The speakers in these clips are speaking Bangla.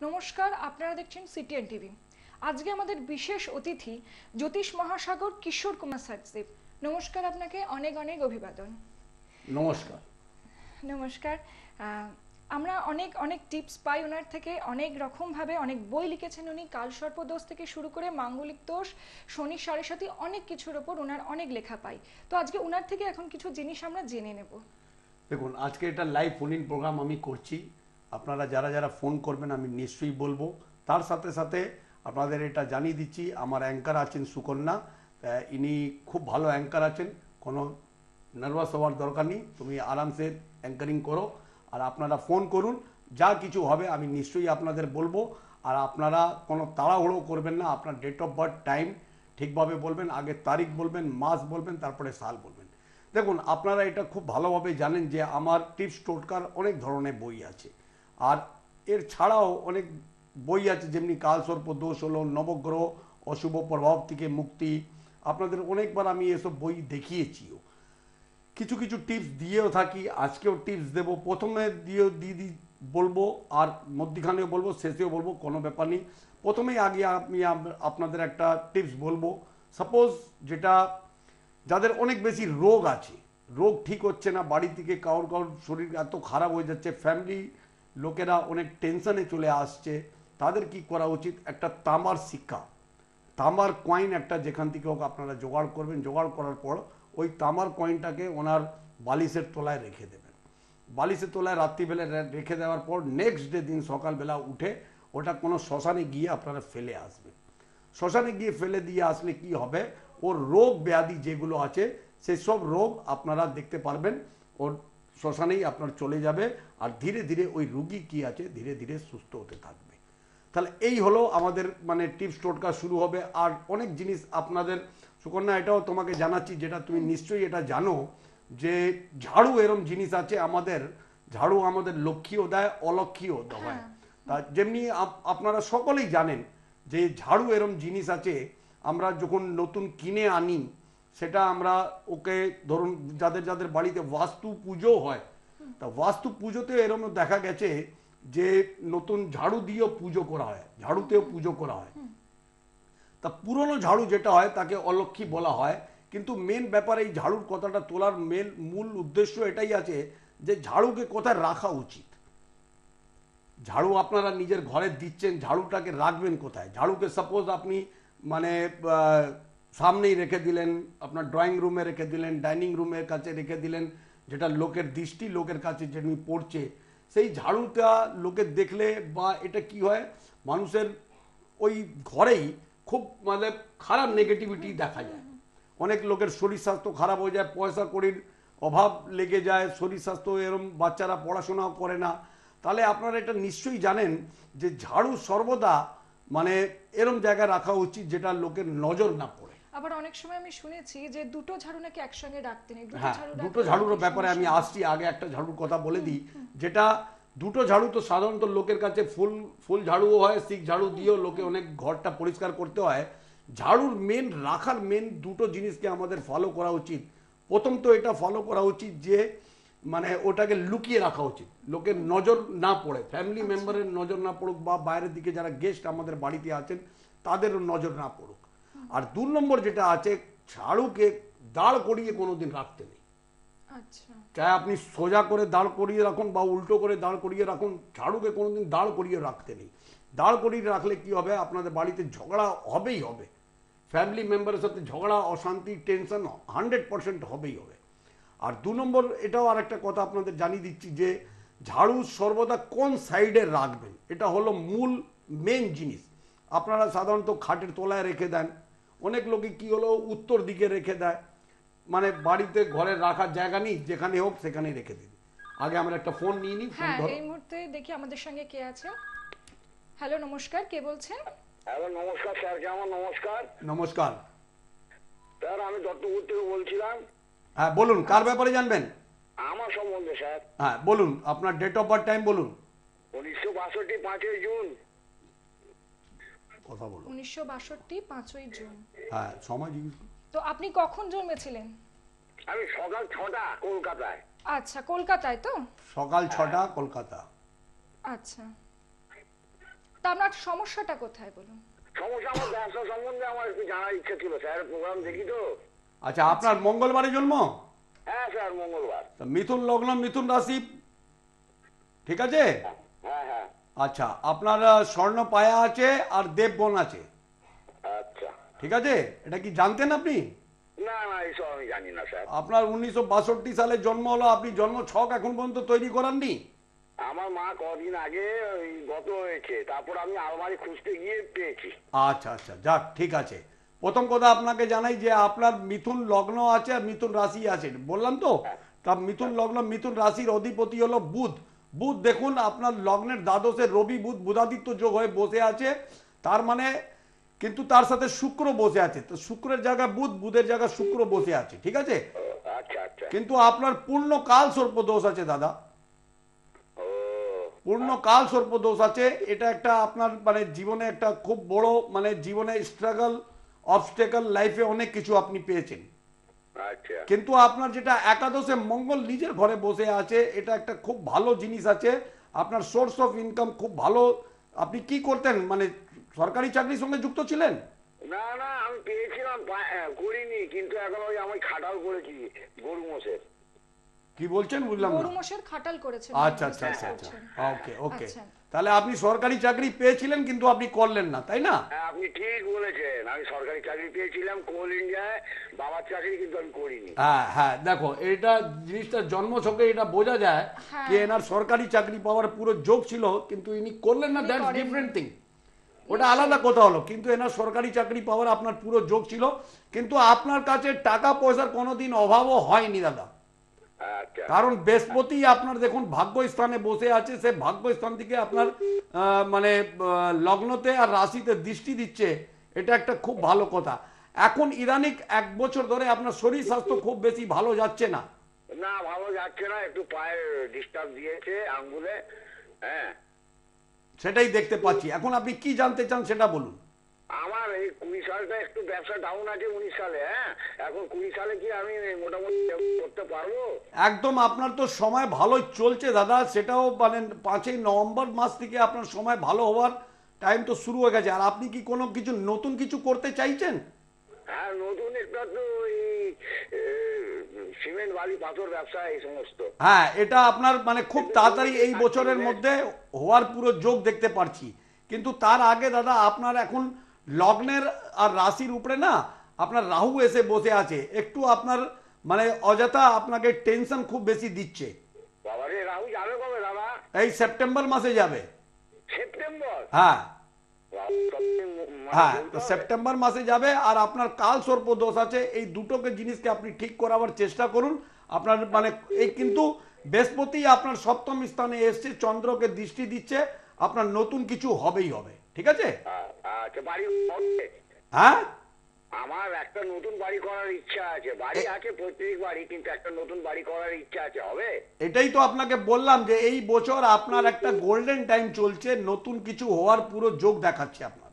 নমস্কার আপনারা দেখছেন সিটিএন টিভি আজকে আমাদের বিশেষ অতিথি জ্যোতিষ মহাসাগর কিশোর কুমার সাকসেব নমস্কার আপনাকে অনেক অনেক অভিবাদন। নমস্কার। নমস্কার। আমরা অনেক অনেক টিপস পাই ওনার থেকে অনেক রকমভাবে অনেক বই লিখেছেন উনি। কালসর্প দোষ থেকে শুরু করে মাঙ্গলিক দোষ শনি সাড়ে সাথে অনেক কিছুর ওপর ওনার অনেক লেখা পাই। তো আজকে ওনার থেকে এখন কিছু জিনিস আমরা জেনে নেব। দেখুন আজকে এটা লাইভ ফোন ইন প্রোগ্রাম আমি করছি। আপনারা যারা যারা ফোন করবেন, আমি নিশ্চয়ই বলব। তার সাথে সাথে আপনাদের এটা জানিয়ে দিচ্ছি, আমার অ্যাঙ্কার আছেন সুকন্যা। ইনি খুব ভালো অ্যাঙ্কার আছেন, কোনো নার্ভাস হওয়ার দরকার নেই। তুমি আরামসে অ্যাঙ্কারিং করো, আর আপনারা ফোন করুন, যা কিছু হবে আমি নিশ্চয়ই আপনাদের বলব। আর আপনারা কোনো তাড়াহুড়ো করবেন না, আপনার ডেট অফ বার্থ টাইম ঠিকভাবে বলবেন আগে তারিখ বলবেন, মাস বলবেন, তারপরে সাল বলবেন। দেখুন, আপনারা এটা খুব ভালোভাবে জানেন যে আমার টিপস টোটকার অনেক ধরনের বই আছে। আর এর ছাড়াও অনেক বই আছে, যেমনি কালসর্প দোষ হলো, নবগ্রহ অশুভ প্রভাব থেকে মুক্তি। আপনাদের অনেকবার আমি এসব বই দেখিয়েছিও। কিছু কিছু টিপস দিয়েও থাকি, আজকেও টিপস দেব। প্রথমে দিয়ে দি বলব, আর মধ্যখানেও বলব, শেষেও বলব, কোনো ব্যাপার নেই। প্রথমেই আগে আমি আপনাদের একটা টিপস বলব। সাপোজ যেটা, যাদের অনেক বেশি রোগ আছে, রোগ ঠিক হচ্ছে না, বাড়ি থেকে কারোর কারোর শরীর এত খারাপ হয়ে যাচ্ছে, ফ্যামিলি লোকেরা অনেক টেনশনে চলে আসছে। তাদের কি করা উচিত? একটা তামার শিক্ষা। তামার কয়েন একটা যেখান থেকে হোক আপনারা জোগাড় করবেন। জোগাড় করার পর ওই তামার কয়েনটাকে ওনার বালিশের তলায় রেখে দেবেন। বালিশের তলায় রাত্রিবেলা রেখে দেওয়ার পর নেক্সট ডে দিন সকালবেলা উঠে ওটা কোনো শ্মশানে গিয়ে আপনারা ফেলে আসবেন। শ্মশানে গিয়ে ফেলে দিয়ে আসলে কি হবে? ওর রোগ ব্যাধি যেগুলো আছে সেই সব রোগ আপনারা দেখতে পারবেন। ওর শ্মশানেই আপনার চলে যাবে আর ধীরে ধীরে ওই রুগী কি আছে ধীরে ধীরে সুস্থ হতে থাকবে। তাহলে এই হলো আমাদের মানে টিপস টোটকা শুরু হবে। আর অনেক জিনিস আপনাদের সুকন্যা এটাও তোমাকে জানাচ্ছি যেটা তুমি নিশ্চয়ই এটা জানো যে ঝাড়ু এরম জিনিস আছে আমাদের ঝাড়ু আমাদের লক্ষ্মীও দেয় অলক্ষীও দেয়। তা যেমনি আপনারা সকলেই জানেন যে ঝাড়ু এরম জিনিস আছে আমরা যখন নতুন কিনে আনি সেটা আমরা ওকে ধরুন যাদের যাদের বাড়িতে বাস্তু পুজো হয়, তা বাস্তু পুজোতে এরম দেখা গেছে যে নতুন ঝাড়ু দিয়েও পুজো করা হয়, ঝাড়ুতেও পুজো করা হয়। তা পুরনো ঝাড়ু যেটা হয় তাকে অলক্ষী বলা হয়, কিন্তু মেন ব্যাপার এই ঝাড়ুর কথাটা তোলার মেন মূল উদ্দেশ্য এটাই আছে যে ঝাড়ুকে কোথায় রাখা উচিত। ঝাড়ু আপনারা নিজের ঘরে দিচ্ছেন, ঝাড়ুটাকে রাখবেন কোথায়? ঝাড়ুকে সাপোজ আপনি মানে সামনেই রেখে দিলেন, আপনার ড্রয়িং রুমে রেখে দিলেন ডাইনিং রুমের কাছে রেখে দিলেন, যেটা লোকের দৃষ্টি, লোকের কাছে যেমনি পড়ছে। সেই ঝাড়ুটা লোকের দেখলে বা এটা কি হয়, মানুষের ওই ঘরেই খুব মানে খারাপ নেগেটিভিটি দেখা যায়। অনেক লোকের শরীর স্বাস্থ্য খারাপ হয়ে যায়, পয়সা কড়ির অভাব লেগে যায়, শরীর স্বাস্থ্য এরম বাচ্চারা পড়াশোনাও করে না। তাহলে আপনারা এটা নিশ্চয়ই জানেন যে ঝাড়ু সর্বদা মানে এরম জায়গায় রাখা উচিত যেটা লোকের নজর না পড়ে। আবার অনেক সময় আমি শুনেছি যে দুটো ঝাড়ু নাকি একসঙ্গে রাখতে নেই দুটো হ্যাঁ ঝাড়ু দুটো ঝাড়ুর ব্যাপারে আমি আসছি আগে একটা ঝাড়ুর কথা বলে দিই। যেটা দুটো ঝাড়ু তো সাধারণত লোকের কাছে ফুল ফুল ঝাড়ুও হয় সিক ঝাড়ু দিয়েও লোকে অনেক ঘরটা পরিষ্কার করতে হয়। ঝাড়ুর মেন রাখার মেন দুটো জিনিসকে আমাদের ফলো করা উচিত। প্রথম তো এটা ফলো করা উচিত যে মানে ওটাকে লুকিয়ে রাখা উচিত। লোকের নজর না পড়ে ফ্যামিলি মেম্বারের নজর না পড়ুক বা বাইরের দিকে যারা গেস্ট আমাদের বাড়িতে আছেন তাদেরও নজর না পড়ুক। আর দু নম্বর যেটা আছে ঝাড়ুকে দাঁড় করিয়ে কোনোদিন রাখতে নেই। আচ্ছা। চাই আপনি সোজা করে দাঁড় করিয়ে রাখুন বা উল্টো করে দাঁড় করিয়ে রাখুন ঝাড়ুকে কোনোদিন দাঁড় করিয়ে রাখতে নেই। দাঁড় করিয়ে রাখলে কি হবে? আপনাদের বাড়িতে ঝগড়া হবেই হবে। ফ্যামিলি মেম্বারের সাথে ঝগড়া অশান্তি টেনশন হান্ড্রেড পার্সেন্ট হবেই হবে। আর দু নম্বর এটাও আর একটা কথা আপনাদের জানিয়ে দিচ্ছি যে ঝাড়ু সর্বদা কোন সাইডে রাখবেন? এটা হলো মূল মেন জিনিস। আপনারা সাধারণত খাটের তলায় রেখে দেন অনেক লোকে কি হলো উত্তর দিকে রেখে দেয়। মানে বাড়িতে ঘরে রাখার জায়গা নেই যেখানে হোক সেখানেই রেখে দিন আগে আমরা একটা ফোন নিয়ে নিই ফোন হ্যাঁ ধরো। এই মুহূর্তে দেখি আমাদের সঙ্গে কে আছে। হ্যালো নমস্কার কে বলছেন? হ্যালো নমস্কার স্যার কেমন নমস্কার। নমস্কার। স্যার আমি দত্তপুর থেকে বলছিলাম। হ্যাঁ বলুন কার ব্যাপারে জানবেন? আমার সম্বন্ধে স্যার। হ্যাঁ বলুন আপনার ডেট অফ বার্থ টাইম বলুন। উনিশশো বাষট্টি পাঁচই জুন। কথা বলুন উনিশশো বাষট্টি পাঁচই জুন। হ্যাঁ সময় জিজ্ঞেস তো আপনি কখন জন্মেছিলেন? আমি সকাল ছটা কলকাতায়। আচ্ছা কলকাতায় তো? সকাল ছটা কলকাতা। আচ্ছা। তা আপনার সমস্যাটা কোথায় বলুন? সমস্যা আমার ব্যবসা সম্বন্ধে আমার একটু জানার ইচ্ছা ছিল। স্যার প্রোগ্রাম দেখি তো। আচ্ছা আপনার মঙ্গলবারে জন্ম? হ্যাঁ স্যার মঙ্গলবার। তা মিথুন লগ্ন মিথুন রাশি ঠিক আছে? হ্যাঁ হ্যাঁ। আচ্ছা আপনার স্বর্ণ পায়া আছে আর দেববন আছে। আচ্ছা। ঠিক আছে? এটা কি জানতেন আপনি? না না এইসব আমি জানি না স্যার। আপনার উনিশশো বাষট্টি সালে জন্ম হলো আপনি জন্ম ছক এখন পর্যন্ত তৈরি করাননি? আমার মা কদিন আগে গত হয়েছে তারপর আমি আলমারি খুঁজতে গিয়ে পেয়েছি। আচ্ছা আচ্ছা যাক ঠিক আছে। প্রথম কথা আপনাকে জানাই যে আপনার মিথুন লগ্ন আছে আর মিথুন রাশি আছে। বললাম তো? তা মিথুন লগ্ন মিথুন রাশির অধিপতি হলো বুধ। বুধ দেখুন আপনার লগ্নের দ্বাদশে রবি বুধ বুধাদিত্য যোগ হয়ে বসে আছে। তার মানে কিন্তু তার সাথে শুক্র বসে আছে। তো শুক্রের জায়গায় বুধ বুধের জায়গায় শুক্র বসে আছে ঠিক আছে? আচ্ছা আচ্ছা। কিন্তু আপনার পূর্ণ কাল সর্প দোষ আছে দাদা। পূর্ণ কাল সর্প দোষ আছে। এটা একটা আপনার মানে জীবনে একটা খুব বড় মানে জীবনে স্ট্রাগল অবস্টেকল লাইফে অনেক কিছু আপনি পেয়েছেন। কিন্তু আপনার যেটা একাদশে মঙ্গল নিজের ঘরে বসে আছে এটা একটা খুব ভালো জিনিস আছে। আপনার সোর্স অফ ইনকাম খুব ভালো। আপনি কি করতেন? মানে সরকারি চাকরির সঙ্গে যুক্ত ছিলেন? না না আমি পেয়েছিলাম হ্যাঁ, করিনি কিন্তু এখন ওই আমি খাটাল করেছি গরু মোষের। কি বলছেন? বুঝলাম গরু না। মোষের খাটাল করেছেন। আচ্ছা আচ্ছা আচ্ছা আচ্ছা। ওকে ওকে। আচ্ছা। তাহলে আপনি সরকারি চাকরি পেয়েছিলেন কিন্তু আপনি করলেন না তাই না? হ্যাঁ আপনি ঠিক বলেছেন। আমি সরকারি চাকরি পেয়েছিলাম কোল ইন্ডিয়ায়। বাবার চাকরি কিন্তু আমি করিনি। হ্যাঁ হ্যাঁ দেখো এটা জিনিসটা জন্ম ছকে এটা বোঝা যায় হ্যাঁ। যে এনার সরকারি চাকরি পাওয়ার পুরো যোগ ছিল কিন্তু ইনি করলেন না দ্যাটস ডিফারেন্ট থিং। ওটা আলাদা কথা হলো কিন্তু এনার সরকারি চাকরি পাওয়ার আপনার পুরো যোগ ছিল কিন্তু আপনার কাছে টাকা পয়সার কোনোদিন অভাবও হয়নি দাদা। আচ্ছা কারণ বৃহস্পতি আপনার দেখুন ভাগ্য স্থানে বসে আছে সে ভাগ্য স্থান থেকে আপনার মানে লগ্নতে আর রাশিতে দৃষ্টি দিচ্ছে এটা একটা খুব ভালো কথা। এখন ইদানিক এক বছর ধরে আপনার শরীর স্বাস্থ্য খুব বেশি ভালো যাচ্ছে না। না ভালো যাচ্ছে না একটু পায়ের ডিস্টার্ব দিয়েছে আঙ্গুলে হ্যাঁ। সেটাই দেখতে পাচ্ছি। এখন আপনি কি জানতে চান সেটা বলুন। আমার এই কুড়ি সালটা একটু ব্যবসা ডাউন আছে উনিশ সালে হ্যাঁ? এখন কুড়ি সালে কি আমি মোটামুটি করতে পারব? একদম আপনার তো সময় ভালোই চলছে দাদা সেটাও মানে পাঁচই নভেম্বর মাস থেকে আপনার সময় ভালো হওয়ার টাইম তো শুরু হয়ে গেছে। আর আপনি কি কোনো কিছু নতুন কিছু করতে চাইছেন? হ্যাঁ নতুন একটা তো এই সিমেন্ট বালি পাথর ব্যবসা এই সমস্ত। হ্যাঁ এটা আপনার মানে খুব তাড়াতাড়ি এই বছরের মধ্যে হওয়ার পুরো যোগ দেখতে পারছি। কিন্তু তার আগে দাদা আপনার এখন লগ্নের আর রাশির উপরে না আপনার রাহু এসে বসে আছে একটু আপনার মানে অযথা আপনাকে টেনশন খুব বেশি দিচ্ছে। রাহু যাবে কবে দাদা? এই সেপ্টেম্বর মাসে যাবে। সেপ্টেম্বর? হ্যাঁ। হ্যাঁ তো সেপ্টেম্বর মাসে যাবে আর আপনার কাল সর্প দোষ আছে এই দুটোকে জিনিসকে আপনি ঠিক করাবার চেষ্টা করুন। আপনার মানে এই কিন্তু বৃহস্পতি আপনার সপ্তম স্থানে এসছে চন্দ্রকে দৃষ্টি দিচ্ছে আপনার নতুন কিছু হবেই হবে ঠিক আছে? আ- আচ্ছা বাড়ি? হ্যাঁ আমার একটা নতুন বাড়ি করার ইচ্ছা আছে বাড়ি আছে প্রত্যেক বাড়ি কিন্তু একটা নতুন বাড়ি করার ইচ্ছা আছে হবে এটাই তো আপনাকে বললাম যে এই বছর আপনার একটা গোল্ডেন টাইম চলছে নতুন কিছু হওয়ার পুরো যোগ দেখাচ্ছে আপনার।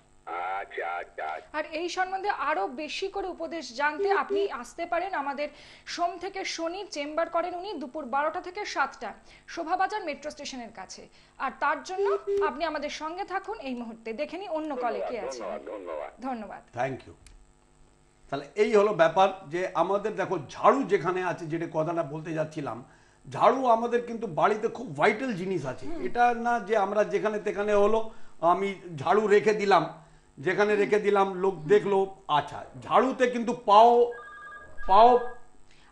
আর এই সম্বন্ধে আরও বেশি করে উপদেশ জানতে আপনি আসতে পারেন আমাদের সোম থেকে শনি চেম্বার করেন উনি দুপুর বারোটা থেকে সাতটা শোভাবাজার মেট্রো স্টেশনের কাছে। আর তার জন্য আপনি আমাদের সঙ্গে থাকুন এই মুহূর্তে। দেখে নি অন্য কলে কে আছে। ধন্যবাদ থ্যাংক ইউ তাহলে এই হলো ব্যাপার যে আমাদের দেখো ঝাড়ু যেখানে আছে যেটা কথাটা বলতে যাচ্ছিলাম ঝাড়ু আমাদের কিন্তু বাড়িতে খুব ভাইটাল জিনিস আছে। এটা না যে আমরা যেখানে তেখানে হলো আমি ঝাড়ু রেখে দিলাম যেখানে রেখে দিলাম লোক দেখল আচ্ছা ঝাড়ুতে কিন্তু পাও পাও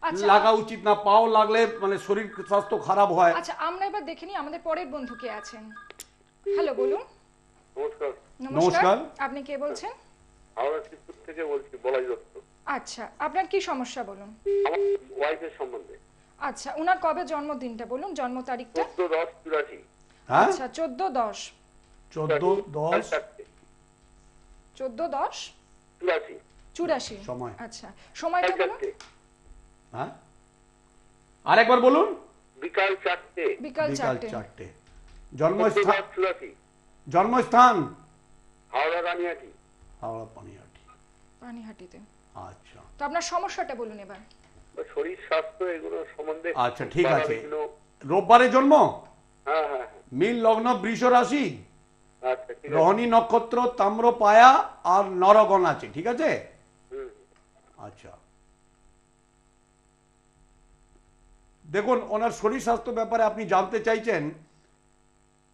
আচ্ছা। লাগা উচিত না পাও লাগলে মানে শরীর স্বাস্থ্য খারাপ হয়। আচ্ছা আমরা এবার দেখে নিই আমাদের পরের বন্ধু কে আছেন। হ্যালো বলুন। নমস্কার। আপনি কে বলছেন? হাওড়া শিবপুর থেকে বলছি বলাই দত্ত। আচ্ছা আপনার কি সমস্যা বলুন? আমার ওয়াইফের সম্বন্ধে। আচ্ছা ওনার কবে জন্মদিনটা বলুন? জন্ম তারিখটা? হ্যাঁ? আচ্ছা চোদ্দ দশ। চোদ্দ দশ। চোদ্দ দশ? চুরাশি। সময়। আচ্ছা। সময়টা বলুন। হ্যাঁ? আরেকবার বলুন। বিকাল চারটে। বিকাল চারটে। জন্মস্থান জন্মস্থান? হাওড়া রানিয়াটি। হাওড়া পানিহাটি। পানিহাটিতে। আচ্ছা। তো আপনার সমস্যাটা বলুন এবার। শরীর স্বাস্থ্য এগুলো সম্বন্ধে আচ্ছা ঠিক আছে। রোববারে জন্ম? হ্যাঁ হ্যাঁ মিল লগ্ন বৃষ রাশি রহনী নক্ষত্র তাম্র পায়া আর নরগণ আছে ঠিক আছে? আচ্ছা। দেখুন ওনার শরীর স্বাস্থ্য ব্যাপারে আপনি জানতে চাইছেন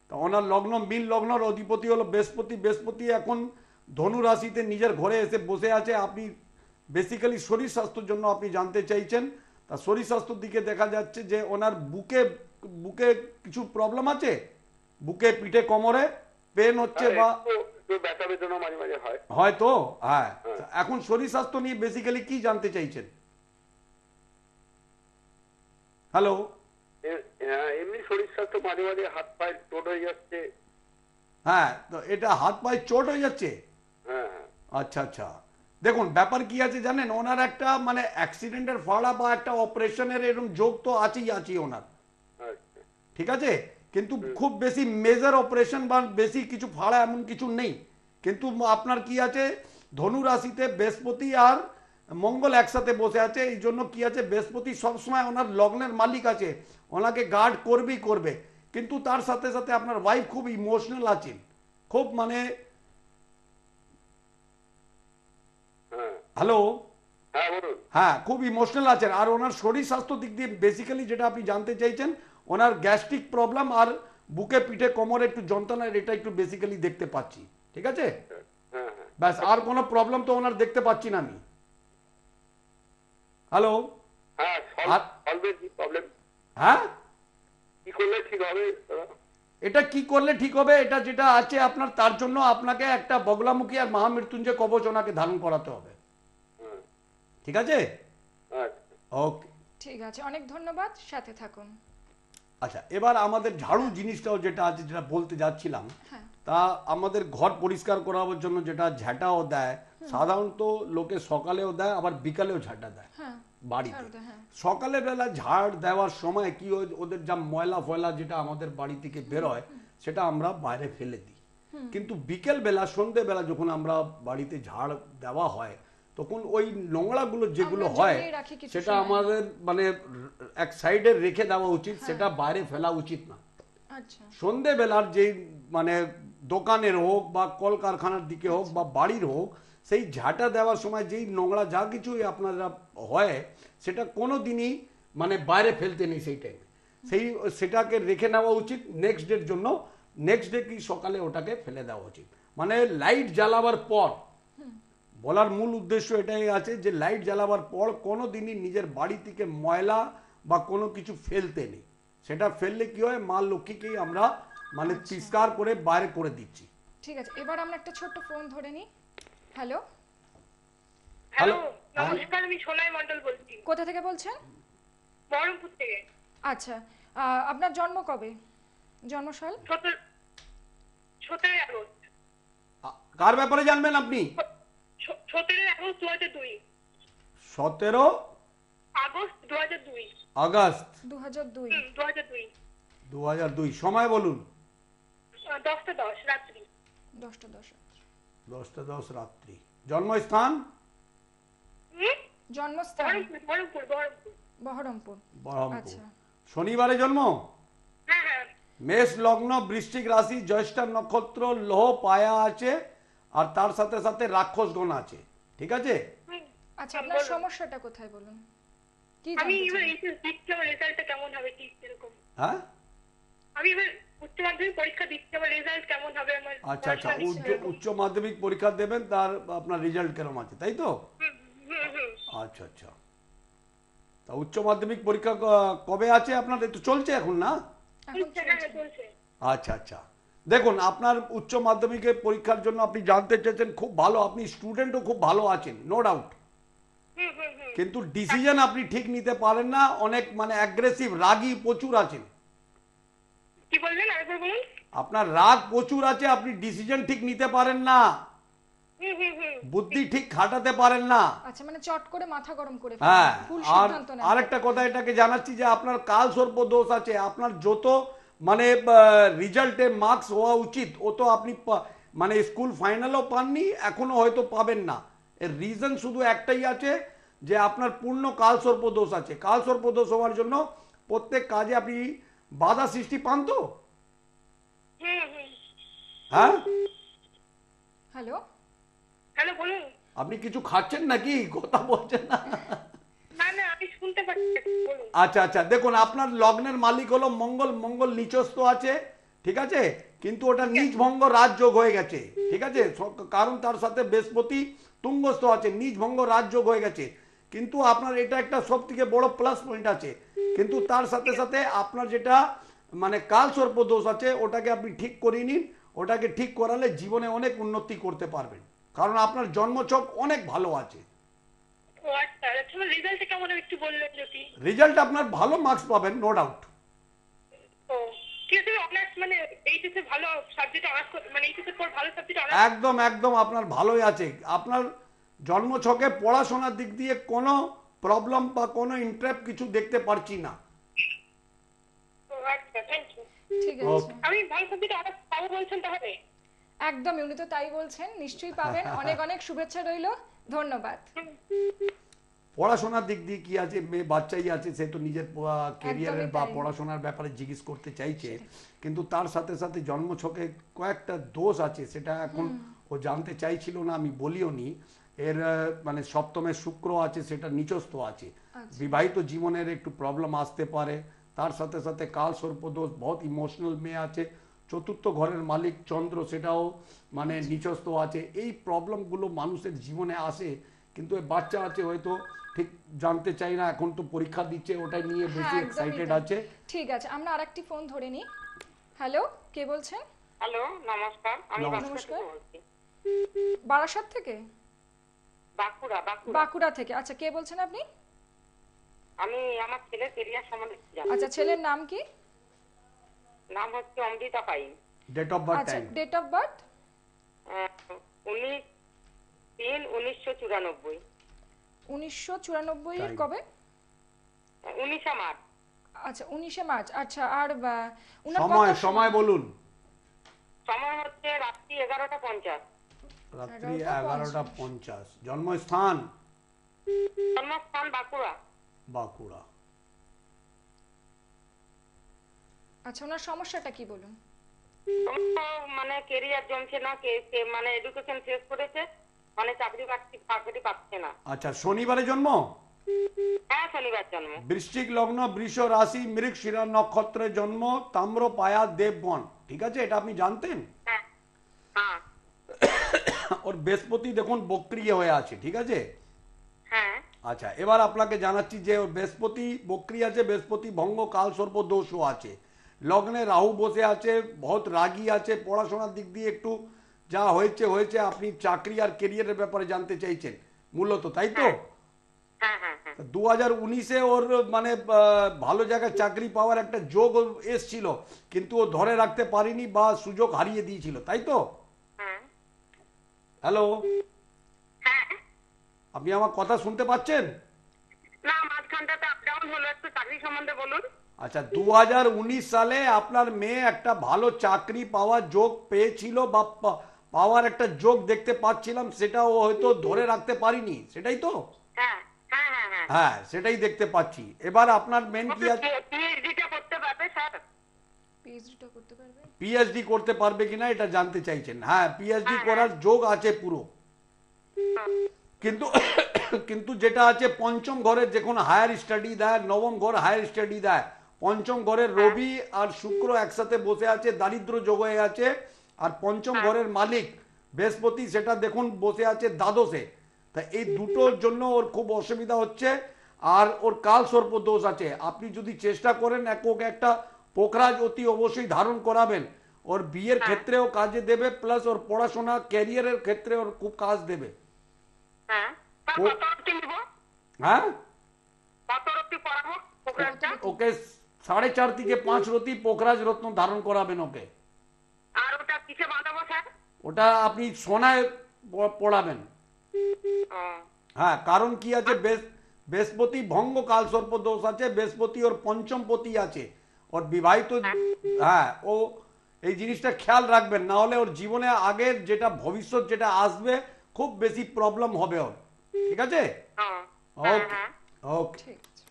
তা ওনার লগ্ন মিল লগ্নর অধিপতি হলো বৃহস্পতি। বৃহস্পতি এখন ধনু রাশিতে নিজের ঘরে এসে বসে আছে। আপনি বেসিক্যালি শরীর স্বাস্থ্যের জন্য আপনি জানতে চাইছেন। তা শরীর স্বাস্থ্যের দিকে দেখা যাচ্ছে যে ওনার বুকে বুকে কিছু প্রবলেম আছে? বুকে পিঠে কোমরে? পেন হচ্ছে বা একটু একটু ব্যথা বেদনা মাঝে মাঝে হয়। হয়তো হ্যাঁ। হ্যাঁ। এখন শরীর স্বাস্থ্য নিয়ে বেসিক্যালি কি জানতে চাইছেন? হ্যালো হ্যাঁ, এমনি শরীর স্বাস্থ্য মাঝে মাঝে হাত পায়ে চোট হয়ে যাচ্ছে। হ্যাঁ তো এটা হাত পায়ে চোট হয়ে যাচ্ছে? হ্যাঁ হ্যাঁ। আচ্ছা আচ্ছা। দেখুন ব্যাপার কি আছে জানেন? ওনার একটা মানে অ্যাক্সিডেন্টের ফাড়া বা একটা অপারেশনের এরকম যোগ তো আছেই আছেই ওনার। আচ্ছা। ঠিক আছে? কিন্তু খুব বেশি মেজর অপারেশন বা বেশি কিছু ফাড়া এমন কিছু নেই। কিন্তু আপনার কি আছে? ধনু রাশিতে বৃহস্পতি আর মঙ্গল একসাথে বসে আছে। এই জন্য কি আছে? বৃহস্পতি সবসময় ওনার লগ্নের মালিক আছে। ওনাকে গার্ড করবেই করবে। কিন্তু তার সাথে সাথে আপনার ওয়াইফ খুব ইমোশনাল আছেন খুব মানে হ্যাঁ হ্যালো হ্যাঁ হ্যাঁ খুব ইমোশনাল আছেন। আর ওনার শরীর স্বাস্থ্য দিক দিয়ে বেসিক্যালি যেটা আপনি জানতে চাইছেন ওনার গ্যাস্ট্রিক প্রবলেম আর বুকে পিঠে কোমরে একটু যন্ত্রণা এটা একটু বেসিক্যালি দেখতে পাচ্ছি। ঠিক আছে? হ্যাঁ হ্যাঁ। ব্যাস আর কোনো প্রবলেম তো ওনার দেখতে পাচ্ছি না আমি। হ্যালো হ্যাঁ হ্যাঁ? কি করলে ঠিক হবে? এটা কি করলে ঠিক হবে? এটা যেটা আছে আপনার তার জন্য আপনাকে একটা বগলামুখী আর মহামৃত্যুঞ্জয় কবচ ওনাকে ধারণ করাতে হবে। ঠিক আছে? আচ্ছা। ওকে ঠিক আছে অনেক ধন্যবাদ সাথে থাকুন। আচ্ছা এবার আমাদের ঝাড়ু জিনিসটাও যেটা আছে যেটা বলতে যাচ্ছিলাম হ্যাঁ। তা আমাদের ঘর পরিষ্কার করাবার জন্য যেটা ঝাঁটাও দেয় সাধারণত লোকে সকালেও দেয় আবার বিকালেও ঝাঁটা দেয় হ্যাঁ বাড়িতে। হ্যাঁ। সকালে বেলা ঝাড় দেওয়ার সময় কি ওদের যা ময়লা ফয়লা যেটা আমাদের বাড়ি থেকে বেরোয় সেটা আমরা বাইরে ফেলে দিই। কিন্তু বিকেল বেলা সন্ধে বেলা যখন আমরা বাড়িতে ঝাড় দেওয়া হয় তখন ওই নোংরাগুলো যেগুলো হয় সেটা আমাদের মানে এক সাইডে রেখে দেওয়া উচিত সেটা বাইরে ফেলা উচিত না। আচ্ছা। সন্ধেবেলার যে মানে দোকানের হোক বা কলকারখানার দিকে হোক বা বাড়ির হোক সেই ঝাঁটা দেওয়ার সময় যেই নোংরা যা কিছুই আপনারা হয় সেটা কোনো দিনই মানে বাইরে ফেলতে নেই সেই টাইমে সেই সেটাকে রেখে নেওয়া উচিত নেক্সট ডের জন্য নেক্সট ডে কি সকালে ওটাকে ফেলে দেওয়া উচিত। মানে লাইট জ্বালাবার পর বলার মূল উদ্দেশ্য এটাই আছে যে লাইট জ্বালাবার পর কোনো দিনই নিজের বাড়ি থেকে ময়লা বা কোনো কিছু ফেলতে নেই। সেটা ফেললে কি হয়? মা লক্ষ্মীকেই আমরা মানে তিরস্কার করে বাইরে করে দিচ্ছি। ঠিক আছে এবার আমরা একটা ছোট্ট ফোন ধরে নিই। হ্যালো? হ্যালো হ্যালো নমস্কার আমি সোনাই মন্ডল বলছি। কোথা থেকে বলছেন? বহরমপুর থেকে। আচ্ছা আহ, আপনার জন্ম কবে? জন্মসাল? সতেরো সতেরোই আগস্ট। কার ব্যাপারে জানবেন আপনি? স- সতেরোই আগস্ট দু হাজার দুই। সতেরো আগস্ট দু হাজার দুই। আগস্ট দু হাজার দুই। দু হাজার দুই। দু হাজার দুই। সময় বলুন। দশটা দশ রাত্রি। দশটা দশ দশটা দশ রাত্রি। জন্মস্থান? জন্মস্থান? বহরমপুর বহরমপুর বহরমপুর। বহরমপুর। বহরমপুর। আচ্ছা। শনিবারে জন্ম? হ্যাঁ হ্যাঁ। মেষ লগ্ন বৃশ্চিক রাশি জ্যৈষ্ঠা নক্ষত্র লোহ পায়া আছে। আর তার সাথে সাথে রাক্ষসগণ আছে। ঠিক আছে? আচ্ছা আপনার সমস্যাটা কোথায় বলুন? কি আমি এবার রেজাল্টটা কেমন হবে কি এরকম হ্যাঁ? আমি এবার উচ্চ মাধ্যমিক পরীক্ষা দিচ্ছি আমার রেজাল্ট কেমন হবে আমার আচ্ছা আচ্ছা উচ্চ উচ্চ মাধ্যমিক পরীক্ষা দেবেন তার আপনার রেজাল্ট কেরম আছে তাই তো। আচ্ছা আচ্ছা। তা উচ্চ মাধ্যমিক পরীক্ষা কবে আছে আপনার তো চলছে এখন না? হ্যাঁ। আচ্ছা আচ্ছা। দেখুন আপনার উচ্চ মাধ্যমিকের পরীক্ষার জন্য আপনি জানতে চেয়েছেন খুব ভালো আপনি স্টুডেন্টও খুব ভালো আছেন নো ডাউট। কিন্তু ডিসিশন আপনি ঠিক নিতে পারেন না অনেক মানে অ্যাগ্রেসিভ রাগী প্রচুর আছেন। কি বললেন? আরেকবার বলুন। আপনার রাগ প্রচুর আছে আপনি ডিসিশন ঠিক নিতে পারেন না। বুদ্ধি ঠিক খাটাতে পারেন না। আচ্ছা মানে চট করে মাথা গরম করে হ্যাঁ আর আরেকটা কথা এটাকে জানাচ্ছি যে আপনার কাল সর্প দোষ আছে আপনার যত মানে রেজাল্টে মার্কস হওয়া উচিত। ও তো আপনি মানে স্কুল ফাইনালও পাননি এখনও হয়তো পাবেন না। এর রিজন শুধু একটাই আছে যে আপনার পূর্ণ কাল সর্প দোষ আছে। কাল সর্প দোষ হওয়ার জন্য প্রত্যেক কাজে আপনি বাধা সৃষ্টি পান তো? হ্যাঁ? হ্যালো? হ্যালো বলুন। আপনি কিছু খাচ্ছেন নাকি? কথা বলছেন না। আচ্ছা আচ্ছা দেখুন আপনার লগ্নের মালিক হলো মঙ্গল মঙ্গল নিচস্থ আছে ঠিক আছে? কিন্তু ওটা নিজ ভঙ্গ রাজযোগ হয়ে গেছে ঠিক আছে? কারণ তার সাথে বৃহস্পতি তুঙ্গস্থ আছে নিজ ভঙ্গ রাজযোগ হয়ে গেছে। কিন্তু আপনার এটা একটা সব থেকে বড় প্লাস পয়েন্ট আছে। কিন্তু তার সাথে সাথে আপনার যেটা মানে কাল সর্প দোষ আছে ওটাকে আপনি ঠিক করিয়ে নিন ওটাকে ঠিক করালে জীবনে অনেক উন্নতি করতে পারবেন। কারণ আপনার জন্মছক অনেক ভালো আছে। ও আচ্ছা আচ্ছা রেজাল্টটা কেমন একটু বললেন যদি। রেজাল্ট আপনার ভালো মার্কস পাবেন নো ডাউট ও ঠিক আছে অনার্স মানে এইচএসে ভালো সাবজেক্ট অনার্স মানে এইচএসের পর ভালো সাবজেক্ট অনার্স একদম একদম আপনার ভালোই আছে। আপনার জন্মছকে পড়াশোনার দিক দিয়ে কোনো প্রবলেম বা কোনো ইন্টারেস্ট কিছু দেখতে পারছি না। আচ্ছা. আমি ভালো সাবজেক্ট অনার্স পাবো বলছেন তাহলে? একদমই উনি তো তাই বলছেন নিশ্চয়ই পাবেন। অনেক অনেক শুভেচ্ছা রইল। ধন্যবাদ। পড়াশোনার দিক দিয়ে কি আছে? মেয়ে বাচ্চাই আছে সে তো নিজের কেরিয়ারের বা পড়াশোনার ব্যাপারে জিজ্ঞেস করতে চাইছে। কিন্তু তার সাথে সাথে জন্মছকে কয়েকটা দোষ আছে সেটা এখন ও জানতে চাইছিল না আমি বলিও নি। এর মানে সপ্তমে শুক্র আছে সেটা নিচস্থ আছে। বিবাহিত জীবনের একটু প্রবলেম আসতে পারে। তার সাথে সাথে কাল সর্পদোষ বহুত ইমোশনাল মেয়ে আছে। চতুর্থ ঘরের মালিক চন্দ্র সেটাও মানে নিচস্থ আছে। এই প্রবলেমগুলো মানুষের জীবনে আসে কিন্তু বাচ্চা আছে হয়তো ঠিক জানতে চাই না এখন তো পরীক্ষা দিচ্ছে ওটাই নিয়ে বেশি হ্যাঁ, এক্সাইটেড আছে। ঠিক আছে আমরা আরেকটি ফোন ধরে নিই। হ্যালো কে বলছেন? হ্যালো নমস্কার আমি নমস্কার। বাঁকুড়া থেকে বলছি। বারাসাত থেকে? বাঁকুড়া বাঁকুড়া। বাঁকুড়া থেকে। আচ্ছা কে বলছেন আপনি? আমি আমার ছেলের কেরিয়ার সম্বন্ধে আচ্ছা ছেলের নাম কি? নাম হচ্ছে Amrita Pain. Date of birth আচ্ছা টাইম ডেট অফ বার্থ উনিশ তিন উনিশশো চুরানব্বই। উনিশশো চুরানব্বই তাই। কবে? উনিশে মার্চ। আচ্ছা উনিশে মার্চ। আচ্ছা আর উনার সময় সময়? বলুন। সময় হচ্ছে রাত্রি এগারোটা পঞ্চাশ। রাত্রি এগারোটা এগারোটা পঞ্চাশ। জন্মস্থান? জন্মস্থান বাঁকুড়া। বাঁকুড়া। আচ্ছা ওনার সমস্যাটা কি বলুন? মানে কেরিয়ার জমছে না কে কে- মানে এডুকেশন শেষ করেছে মানে চাকরি বাকরি চাকরি পাচ্ছে না। আচ্ছা শনিবারে জন্ম? হ্যাঁ শনিবার জন্ম। বৃশ্চিক লগ্ন বৃষ রাশি মৃগ শিরা নক্ষত্রে জন্ম তাম্র পায়া দেবগণ ঠিক আছে এটা আপনি জানতেন? হ্যাঁ। হ্যাঁ। ওর বৃহস্পতি দেখুন বক্রিয় হয়ে আছে ঠিক আছে? হ্যাঁ। আচ্ছা এবার আপনাকে জানাচ্ছি যে ওর বৃহস্পতি বক্রি আছে বৃহস্পতি ভঙ্গ কাল সর্প দোষও আছে। লগ্নে রাহু বসে আছে বহুত রাগী আছে পড়াশোনার দিক দিয়ে একটু যা হয়েছে হয়েছে আপনি চাকরি আর কেরিয়ারের ব্যাপারে জানতে চাইছেন মূলত তাই তো? হ্যাঁ হ্যাঁ হ্যাঁ দু হাজার উনিশে ওর মানে ভালো জায়গায় চাকরি পাওয়ার একটা যোগ এসছিল কিন্তু ও ধরে রাখতে পারিনি বা সুযোগ হারিয়ে দিয়েছিল তাই তো? হ্যাঁ। হ্যালো? হ্যাঁ। আপনি আমার কথা শুনতে পাচ্ছেন? না মাঝখানটাতে আপ ডাউন হলো একটু চাকরি সম্বন্ধে বলুন। আচ্ছা দু হাজার উনিশ সালে আপনার মেয়ে একটা ভালো চাকরি পাওয়ার যোগ পেয়েছিল বা পাওয়ার একটা যোগ দেখতে পাচ্ছিলাম সেটা ও হয়তো ধরে রাখতে পারিনি সেটাই তো? হ্যাঁ হ্যাঁ হ্যাঁ হ্যাঁ। সেটাই দেখতে পাচ্ছি। এবার আপনার মেন কি আছে পিএইচডিটা করতে পারবে স্যার? পিএইচডিটা করতে পারবে? পিএইচডি করতে পারবে কিনা এটা জানতে চাইছেন। হ্যাঁ পিএইচডি করার যোগ আছে পুরো। কিন্তু কিন্তু যেটা আছে পঞ্চম ঘরের যে কোনো হায়ার স্টাডি দেয় নবম ঘর হায়ার স্টাডি দেয় পঞ্চম ঘরের রবি আর শুক্র একসাথে বসে আছে দারিদ্র যোগ হয়ে আছে আর পঞ্চম ঘরের মালিক বৃহস্পতি সেটা দেখুন বসে আছে দ্বাদশে। তা এই দুটোর জন্য ওর খুব অসুবিধা হচ্ছে। আর ওর কাল সর্প দোষ আছে। আপনি যদি চেষ্টা করেন একক একটা পোখরাজ অতি অবশ্যই ধারণ করাবেন। ওর বিয়ের ক্ষেত্রেও কাজে দেবে প্লাস ওর পড়াশোনা ক্যারিয়ারের ক্ষেত্রে ওর খুব কাজ দেবে। হ্যাঁ। হ্যাঁ? ওকে সাড়ে চার থেকে পাঁচ রতি পোখরাজ রত্ন ধারণ করাবেন ওকে। ওটা আপনি সোনায় পড়াবেন। হ্যাঁ কারণ কি আছে? বৃহস্পতি ভঙ্গ কাল সর্প দোষ আছে বৃহস্পতি ওর পঞ্চম পতি আছে। ওর বিবাহিত হ্যাঁ। ও এই জিনিসটা খেয়াল রাখবেন না হলে ওর জীবনে আগের যেটা ভবিষ্যৎ যেটা আসবে খুব বেশি প্রবলেম হবে ওর। ঠিক আছে? হ্যাঁ, ওকে হ্যাঁ। ওকে ঠিক আছে।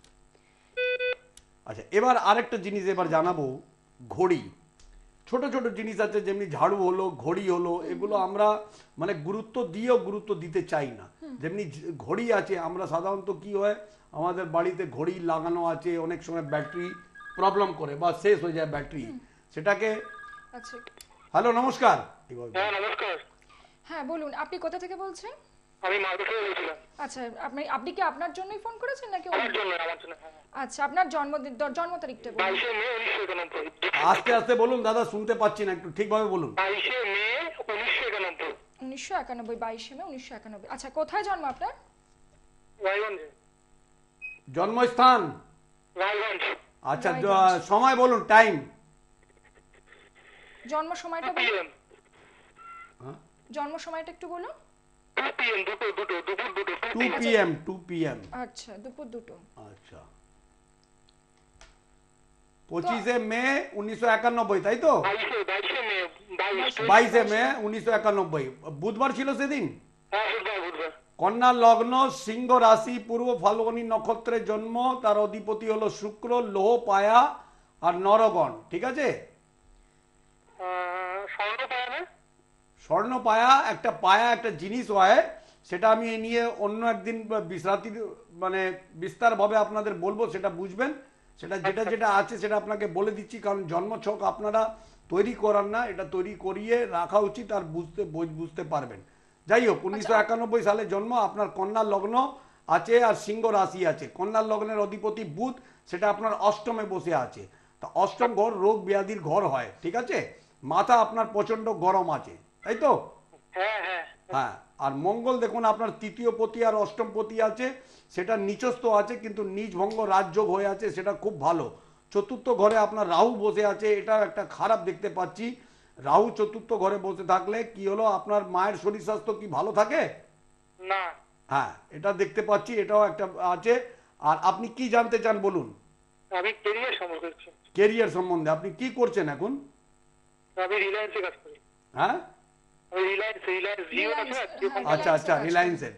আচ্ছা এবার আরেকটা জিনিস এবার জানাব ঘড়ি। ছোট ছোট জিনিস আছে যেমনি ঝাড়ু হলো ঘড়ি হলো এগুলো আমরা মানে গুরুত্ব দিয়েও গুরুত্ব দিতে চাই না। যেমনি ঘড়ি আছে আমরা সাধারণত কি হয় আমাদের বাড়িতে ঘড়ি লাগানো আছে অনেক সময় ব্যাটারি প্রবলেম করে বা শেষ হয়ে যায় ব্যাটারি। সেটাকে আচ্ছা। হ্যালো নমস্কার। হ্যাঁ নমস্কার। হ্যাঁ বলুন আপনি কোথা থেকে বলছেন? আমি থেকে বলছিলাম আচ্ছা আপনি আপনি কি আপনার জন্যই ফোন করেছেন নাকি আমার জন্য আমার জন্য হ্যাঁ। আচ্ছা আপনার জন্মদিন জন্ম তারিখটা বলুন। বাইশে মে উনিশশো একানব্বই। আস্তে আস্তে বলুন দাদা শুনতে পাচ্ছি না একটু ঠিকভাবে বলুন। বাইশে মে উনিশশো একানব্বই। উনিশশো একানব্বই বাইশে মে উনিশশো একানব্বই। আচ্ছা কোথায় জন্ম আপনার? রায়গঞ্জে। জন্মস্থান? রায়গঞ্জ। আচ্ছা সময় বলুন টাইম। জন্ম সময়টা বলুন। পিএম জন্ম সময়টা একটু বলুন। পিএম দুটো দুটো দুপুর দুটো টু পিএম টু পিএম আচ্ছা দুপুর দুটো। আচ্ছা। পঁচিশে মে উনিশশো একানব্বই তাই তো? বাইশে মে উনিশশো একানব্বই। বুধবার ছিল সেদিন? হ্যাঁ বুধবার বুধবার। কন্যা লগ্ন সিংহ রাশি পূর্ব ফাল্গুনী নক্ষত্রের জন্ম তার অধিপতি হলো শুক্র লোহ পায়া আর নরগণ। ঠিক আছে? স্বর্ণ পায় একটা পায়া একটা জিনিস হয় সেটা আমি এ নিয়ে অন্য একদিন বিশ্রাতি মানে বিস্তারভাবে আপনাদের বলব সেটা বুঝবেন। সেটা যেটা যেটা আছে সেটা আপনাকে বলে দিচ্ছি কারণ জন্মছক আপনারা তৈরি করার না এটা তৈরি করিয়ে রাখা উচিত আর বুঝতে বুঝ- বুঝতে পারবেন। যাই হোক উনিশশো একানব্বই সালে জন্ম আপনার কন্যা লগ্ন আছে আর সিংহ রাশি আছে। কন্যার লগ্নের অধিপতি বুধ সেটা আপনার অষ্টমে বসে আছে। তা অষ্টম ঘর রোগ ব্যাধির ঘর হয় ঠিক আছে? মাথা আপনার প্রচণ্ড গরম আছে। তাই তো? হ্যাঁ হ্যাঁ। হ্যাঁ আর মঙ্গল দেখুন আপনার তৃতীয় পতি আর অষ্টম পতি আছে সেটা নিচস্থ আছে কিন্তু নিজ ভঙ্গ রাজযোগ হয়ে আছে সেটা খুব ভালো। চতুর্থ ঘরে আপনার রাহু বসে আছে এটা একটা খারাপ দেখতে পাচ্ছি। রাহু চতুর্থ ঘরে বসে থাকলে কি হলো আপনার মায়ের শরীর স্বাস্থ্য কি ভালো থাকে? না। হ্যাঁ এটা দেখতে পাচ্ছি এটাও একটা আছে। আর আপনি কি জানতে চান বলুন? আমি কেরিয়ার সম্পর্কে করছি কেরিয়ার সম্বন্ধে আপনি কি করছেন এখন? আমি রিলায়েন্সে কাজ করি। হ্যাঁ? আচ্ছা আচ্ছা রিলায়েন্সের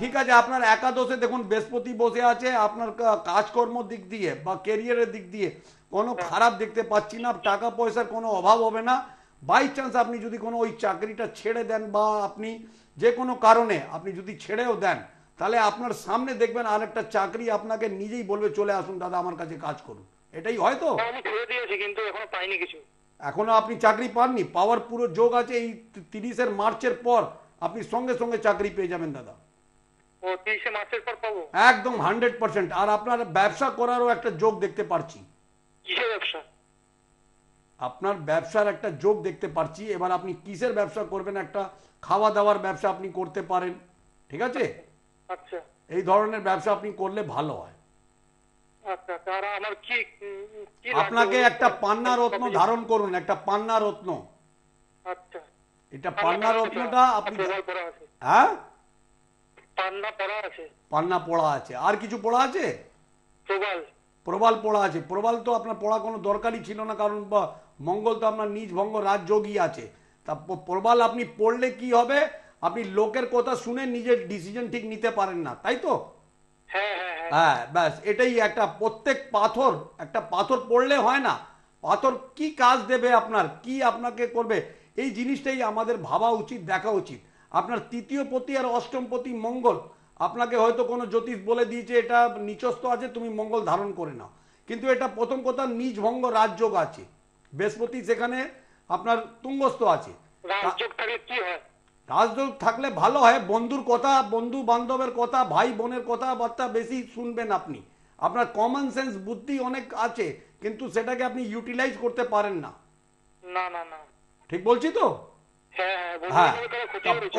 ঠিক আছে আপনার একাদশে দেখুন বৃহস্পতি বসে আছে আপনার কাজকর্ম দিক দিয়ে বা কেরিয়ারের দিক দিয়ে কোনো খারাপ দেখতে পাচ্ছি না টাকা পয়সার কোনো অভাব হবে না। বাই চান্স আপনি যদি কোনো ওই চাকরিটা ছেড়ে দেন বা আপনি যে কোনো কারণে আপনি যদি ছেড়েও দেন তাহলে আপনার সামনে দেখবেন আরেকটা চাকরি আপনাকে নিজেই বলবে চলে আসুন দাদা আমার কাছে কাজ করুন। এটাই হয় তো? আমি ছেড়ে দিয়েছি কিন্তু এখনও পাইনি কিছু। এখনও আপনি চাকরি পাননি পাওয়ার পুরো যোগ আছে এই তিরিশের মার্চের পর। আপনি সঙ্গে সঙ্গে চাকরি পেয়ে যাবেন দাদা। একদম হান্ড্রেড পার্সেন্ট। আর আপনার ব্যবসা করারও একটা যোগ দেখতে পারছি। আপনার ব্যবসার একটা যোগ দেখতে পারছি। এবার আপনি কিসের ব্যবসা করবেন? একটা খাওয়া দাওয়ার ব্যবসা আপনি করতে পারেন। ঠিক আছে? আচ্ছা। এই ধরনের ব্যবসা আপনি করলে ভালো হয় আচ্ছা তারা আমার কি উম, কি লাগবে আপনাকে একটা পান্না রত্ন ধারণ করুন একটা পান্না রত্ন। আচ্ছা। এটা পান্না রত্নটা আপনি হ্যাঁ? পান্না পড়া আছে। আর কিছু পড়া আছে? প্রবাল। প্রবাল পড়া আছে। প্রবাল তো আপনার পড়া কোনো দরকারই ছিল না কারণ মঙ্গল তো আপনার নিজ ভঙ্গ রাজযোগী আছে। তা প্রবাল আপনি পড়লে কি হবে? আপনি লোকের কথা শুনে নিজের ডিসিশন ঠিক নিতে পারেন না তাই তো? হ্যাঁ হ্যাঁ হ্যাঁ। হ্যাঁ ব্যাস এটাই একটা প্রত্যেক পাথর একটা পাথর পড়লে হয় না। পাথর কি কাজ দেবে আপনার? কি আপনাকে করবে? এই জিনিসটাই আমাদের ভাবা উচিত দেখা উচিত। আপনার তৃতীয় পতি আর অষ্টম পতি মঙ্গল। আপনাকে হয়তো কোনো জ্যোতিষ বলে দিয়েছে এটা নিচস্থ আছে তুমি মঙ্গল ধারণ করে নাও। কিন্তু এটা প্রথম কথা নিজ ভঙ্গ রাজযোগ আছে। বৃহস্পতি সেখানে আপনার তুঙ্গস্থ আছে। রাজযোগ থাকলে কি হয়? রাজযোগ থাকলে ভালো হয় বন্ধুর কথা বন্ধু বান্ধবের কথা ভাই বোনের কথাবার্তা বেশি শুনবেন আপনি। আপনার কমন সেন্স বুদ্ধি অনেক আছে কিন্তু সেটাকে আপনি ইউটিলাইজ করতে পারেন না। না না না। ঠিক বলছি তো? হ্যাঁ হ্যাঁ হ্যাঁ।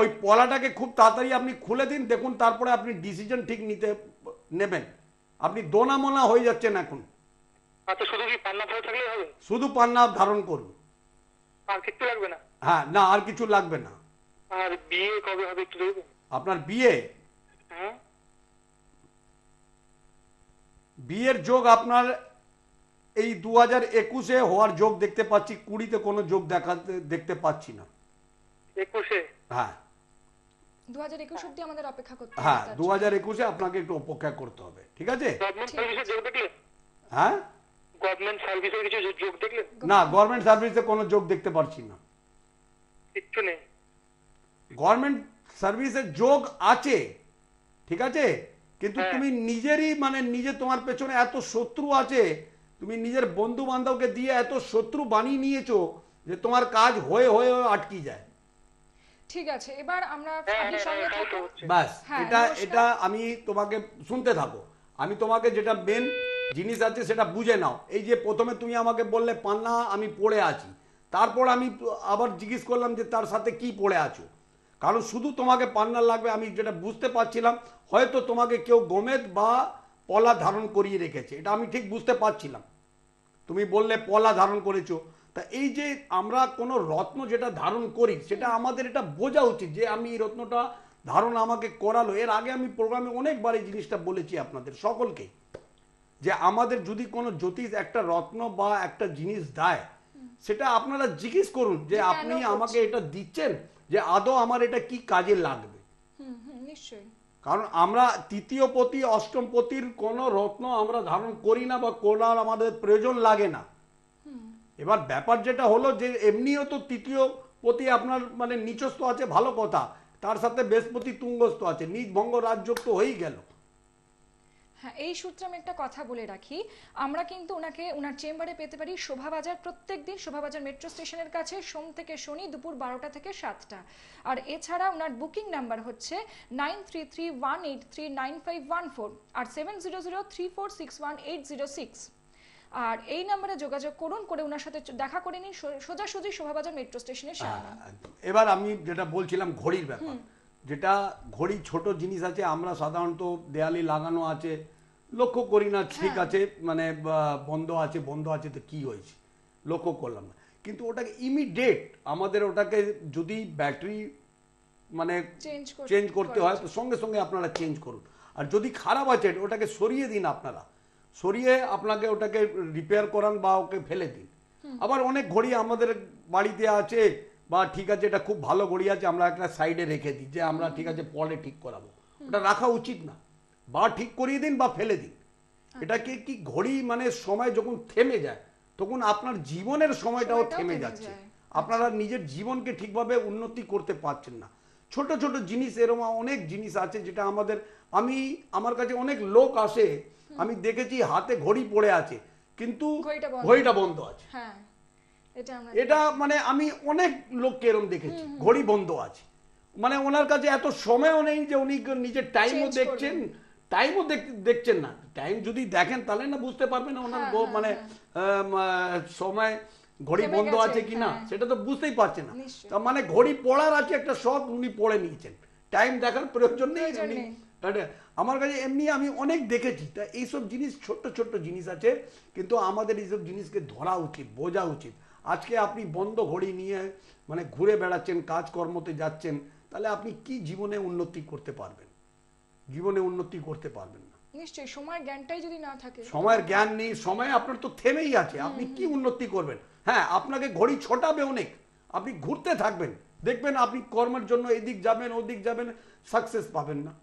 ওই পলাটাকে খুব তাড়াতাড়ি আপনি খুলে দিন দেখুন তারপরে আপনি ডিসিশন ঠিক নিতে নেবেন। আপনি দোনা মোনা হয়ে যাচ্ছেন এখন। আচ্ছা শুধু পান্না ধারণ করুন। আর কিচ্ছু লাগবে না? হ্যাঁ না আর কিছু লাগবে না। আর বিয়ে কবে হবে একটু দেখবেন আপনার বিয়ে? হ্যাঁ। বিয়ের যোগ আপনার এই দু হাজার একুশে হওয়ার যোগ দেখতে পাচ্ছি কুড়িতে কোনো যোগ দেখাতে দেখতে পাচ্ছি না। একুশে? হ্যাঁ। দু হাজার একুশ অব্দি আমাদের অপেক্ষা করতে হবে হ্যাঁ দু হাজার একুশে আপনাকে একটু অপেক্ষা করতে হবে ঠিক আছে? গভর্নমেন্ট সার্ভিসে যোগ হ্যাঁ? গভর্নমেন্ট সার্ভিসের কিছু যোগ দেখলেন? না গভর্নমেন্ট সার্ভিসে কোনো যোগ দেখতে পারছি না। কিচ্ছু নেই। গভর্নমেন্ট সার্ভিসের যোগ আছে ঠিক আছে? কিন্তু হ্যাঁ। তুমি নিজেরই মানে নিজে তোমার পেছনে এত শত্রু আছে তুমি নিজের বন্ধু বান্ধবকে দিয়ে এত শত্রু বানিয়ে নিয়েছো যে তোমার কাজ হয়ে হয়ে আটকি যায়। ঠিক আছে এবার আমরা হ্যাঁ হ্যাঁ সঙ্গে হ্যাঁ, এটা এটা আমি তোমাকে শুনতে থাকো। আমি তোমাকে যেটা মেন জিনিস আছে সেটা বুঝে নাও। এই যে প্রথমে তুমি আমাকে বললে পান্না আমি পড়ে আছি। তারপর আমি আবার জিজ্ঞেস করলাম যে তার সাথে কি পড়ে আছো? কারণ শুধু তোমাকে পান্না লাগবে আমি যেটা বুঝতে পারছিলাম হয়তো তোমাকে কেউ গোমেদ বা পলা ধারণ করিয়ে রেখেছে। এটা আমি ঠিক বুঝতে পারছিলাম। তুমি বললে পলা ধারণ করেছ। তা এই যে আমরা কোনো রত্ন যেটা ধারণ করি সেটা আমাদের এটা বোঝা উচিত যে আমি এই রত্নটা ধারণ আমাকে করালো। এর আগে আমি প্রোগ্রামে অনেকবার এই জিনিসটা বলেছি আপনাদের সকলকে যে আমাদের যদি কোনো জ্যোতিষ একটা রত্ন বা একটা জিনিস দেয় সেটা আপনারা জিজ্ঞেস করুন যে যে আপনি আমাকে এটা দিচ্ছেন? যে আদৌ আমার এটা কি কাজে লাগবে? নিশ্চয়ই। কারণ আমরা তৃতীয় পতি অষ্টম পতির কোন রত্ন আমরা ধারণ করি না বা করার আমাদের প্রয়োজন লাগে না। এবার ব্যাপার যেটা হলো যে এমনিও তো তৃতীয় পতি আপনার মানে নিচস্থ আছে ভালো কথা। তার সাথে বৃহস্পতি তুঙ্গস্থ আছে নিজ ভঙ্গ রাজ্য তো হয়েই গেল। হ্যাঁ এই সূত্রে আমি একটা কথা বলে রাখি। আমরা কিন্তু ওনাকে ওনার চেম্বারে পেতে পারি শোভাবাজার প্রত্যেক দিন শোভাবাজার মেট্রো স্টেশনের কাছে সোম থেকে শনি দুপুর বারোটা থেকে সাতটা। আর এছাড়া ওনার বুকিং নাম্বার হচ্ছে nine three three one eight three nine five one four আর seven zero zero three four six one eight zero six. আর এই নাম্বারে যোগাযোগ করুন করে ওনার সাথে দেখা করে নিন সোজাসুজি শোভাবাজার মেট্রো স্টেশনের সামনে এবার আমি যেটা বলছিলাম ঘড়ির ব্যাপার। যেটা ঘড়ি ছোট জিনিস আছে আমরা সাধারণত দেয়ালে লাগানো আছে লক্ষ্য করি না ঠিক আছে মানে বন্ধ আছে বন্ধ আছে তো কি হয়েছে? লক্ষ্য করলাম না। কিন্তু ওটাকে ইমিডিয়েট আমাদের ওটাকে যদি ব্যাটারি মানে চেঞ্জ করতে হয় তো সঙ্গে সঙ্গে আপনারা চেঞ্জ করুন। আর যদি খারাপ আছে ওটাকে সরিয়ে দিন আপনারা। সরিয়ে আপনাকে ওটাকে রিপেয়ার করান বা ওকে ফেলে দিন। আবার অনেক ঘড়ি আমাদের বাড়িতে আছে বা ঠিক আছে এটা খুব ভালো ঘড়ি আছে আমরা একটা সাইডে রেখে দিই যে আমরা ঠিক আছে পরে ঠিক করাবো। ওটা রাখা উচিত না। বা ঠিক করিয়ে দিন বা ফেলে দিন। এটাকে কি ঘড়ি মানে সময় যখন থেমে যায় তখন আপনার জীবনের সময়টাও থেমে যাচ্ছে। আপনারা নিজের জীবনকে ঠিকভাবে উন্নতি করতে পারছেন না। ছোট ছোট জিনিস এরকম অনেক জিনিস আছে যেটা আমাদের আমি আমার কাছে অনেক লোক আসে আমি দেখেছি হাতে ঘড়ি পড়ে আছে কিন্তু ঘড়িটা বন্ধ। আছে। হ্যাঁ এটা মানে আমি অনেক লোককে এরকম দেখেছি ঘড়ি বন্ধ আছে। মানে ওনার কাছে এত সময়ও নেই যে উনি নিজের টাইমও দেখছেন টাইমও দেখছেন না। টাইম যদি দেখেন তাহলে না বুঝতে পারবেন ওনার হ্যাঁ, হ্যাঁ, মানে সময় ঘড়ি বন্ধ আছে কিনা হ্যাঁ। সেটা তো বুঝতেই পারছেন না। মানে ঘড়ি পড়ার আছে একটা শখ উনি পড়ে নিয়েছেন। টাইম দেখার প্রয়োজন নেই। আমার কাছে এমনি আমি অনেক দেখেছি। তা এইসব জিনিস ছোট্ট ছোট্ট জিনিস আছে কিন্তু আমাদের এইসব জিনিসকে ধরা উচিত বোঝা উচিত। আজকে আপনি বন্ধ ঘড়ি নিয়ে মানে ঘুরে বেড়াচ্ছেন কাজকর্মতে যাচ্ছেন তাহলে আপনি কি জীবনে উন্নতি করতে পারবেন? জীবনে উন্নতি করতে পারবেন না। নিশ্চয়ই সময়ের জ্ঞানটাই যদি না থাকে। সময়ের জ্ঞান নেই সময় আপনার তো থেমেই আছে। আপনি কি উন্নতি করবেন? হ্যাঁ আপনাকে ঘড়ি ছোটাবে অনেক। আপনি ঘুরতে থাকবেন। দেখবেন আপনি কর্মের জন্য এদিক যাবেন ওদিক যাবেন সাকসেস পাবেন না।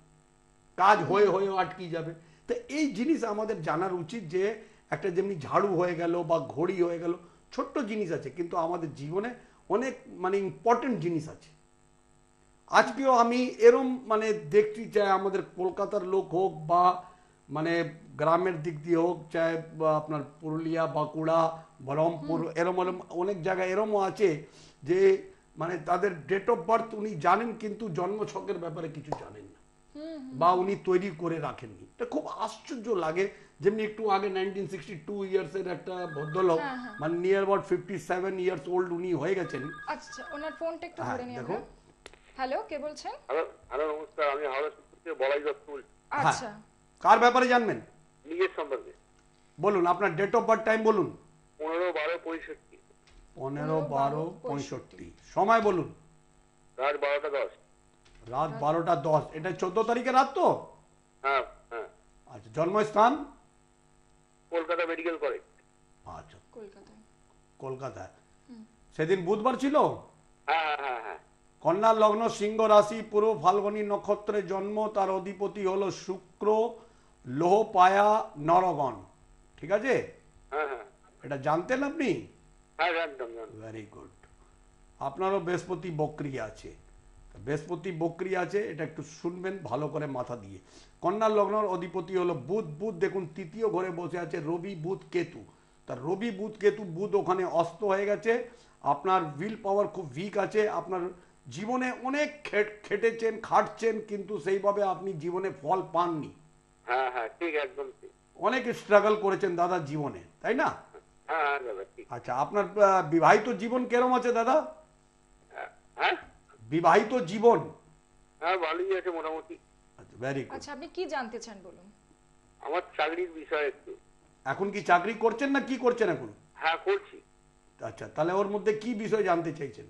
কাজ হয়ে হয়ে আটকে যাবে। তো এই জিনিস আমাদের জানার উচিত যে একটা যেমনি ঝাড়ু হয়ে গেল বা ঘড়ি হয়ে গেল ছোট্ট জিনিস আছে কিন্তু আমাদের জীবনে অনেক মানে ইম্পর্টেন্ট জিনিস আছে। আজকেও আমি এরম মানে দেখছি চাই আমাদের কলকাতার লোক হোক বা মানে গ্রামের দিক দিয়ে হোক চাই আপনার পুরুলিয়া বাঁকুড়া বহরমপুর এরম এরম অনেক জায়গায় এরমও আছে যে মানে তাদের ডেট অফ বার্থ উনি জানেন কিন্তু জন্মছকের ব্যাপারে কিছু জানেন না। বা উনি তৈরি করে রাখেননি। এটা খুব আশ্চর্য লাগে যেমনি একটু আগে নাইনটিন সিক্সটি টু ইয়ার্স এর একটা ভদ্রলোক হ্যাঁ, হ্যাঁ। মানে near about fifty seven years old উনি হয়ে গেছেন। আচ্ছা ওনার ফোনটা একটু হ্যাঁ, ধরে নিই দেখো। হ্যালো কে বলছেন? হ্যালো হ্যালো নমস্কার আমি হাওড়া থেকে বলাই দত্ত বলছি। আচ্ছা। কার ব্যাপারে জানবেন? নিজের সম্পর্কে। বলুন আপনার ডেট অফ বার্থ টাইম বলুন। পনেরো বারো পঁয়ষট্টি। পনেরো বারো পঁয়ষট্টি। সময় বলুন। রাত বারোটা দশ। রাত বারোটা দশ। এটা চোদ্দ তারিখে রাত তো? হ্যাঁ হ্যাঁ। আচ্ছা জন্মস্থান? Kolkata medical college. আচ্ছা। কলকাতায়। কলকাতায়। সেদিন বুধবার ছিল? হ্যাঁ হ্যাঁ হ্যাঁ হ্যাঁ। কন্যা লগ্ন সিংহ রাশি পুরো ফাল্গুনী নক্ষত্রে জন্ম তার অধিপতি হলো শুক্র লোহ পায়া নরগণ। ঠিক আছে? হ্যাঁ হ্যাঁ। এটা জানতেন আপনি? হ্যাঁ ভেরি গুড আপনারও বৃহস্পতি বক্রি আছে। বৃহস্পতি বক্রি আছে এটা একটু শুনবেন ভালো করে মাথা দিয়ে। কন্যা লগ্নর অধিপতি হলো বুধ। বুধ দেখুন তৃতীয় ঘরে বসে আছে রবি বুধ কেতু। তার রবি বুধ কেতু বুধ ওখানে অস্ত হয়ে গেছে। আপনার উইল পাওয়ার খুব উইক আছে। আপনার জীবনে অনেক খেটেছেন খাটছেন কিন্তু সেইভাবে আপনি জীবনে ফল পাননি। হ্যাঁ হ্যাঁ ঠিক একদম অনেক স্ট্রাগল করেছেন দাদা জীবনে তাই না? হ্যাঁ দাদা ঠিক। আচ্ছা আপনার বিবাহিত জীবন কেরম আছে দাদা? বিবাহিত জীবন। হ্যাঁ ভালোই আছে মোটামুটি। আচ্ছা ভেরি গুড আচ্ছা আপনি কি জানতে চান বলুন? আমার চাকরির বিষয় একটু। এখন কি চাকরি করছেন না কি করছেন এখন? হ্যাঁ করছি। আচ্ছা তাহলে ওর মধ্যে কি বিষয় জানতে চাইছেন?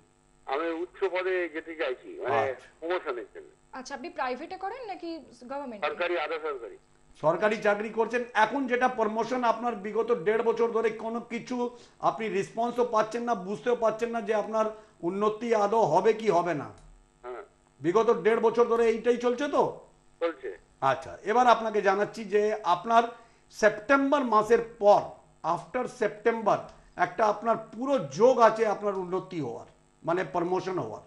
আমি উচ্চ পদে যেতে চাইছি মানে আচ্ছা। প্রমোশনের জন্য। আচ্ছা আপনি প্রাইভেটে করেন নাকি গভর্নমেন্ট সরকারি আধা সরকারি। সরকারি চাকরি করছেন এখন যেটা প্রমোশন আপনার বিগত দেড় বছর ধরে কোনো কিছু আপনি রেসপন্সও পাচ্ছেন না বুঝতেও পাচ্ছেন না যে আপনার উন্নতি আদৌ হবে কি হবে না। হ্যাঁ। বিগত দেড় বছর ধরে এইটাই চলছে তো? চলছে। আচ্ছা এবার আপনাকে জানাচ্ছি যে আপনার সেপ্টেম্বর মাসের পর আফটার সেপ্টেম্বর একটা আপনার পুরো যোগ আছে আপনার উন্নতি হওয়ার। মানে প্রমোশন হওয়ার।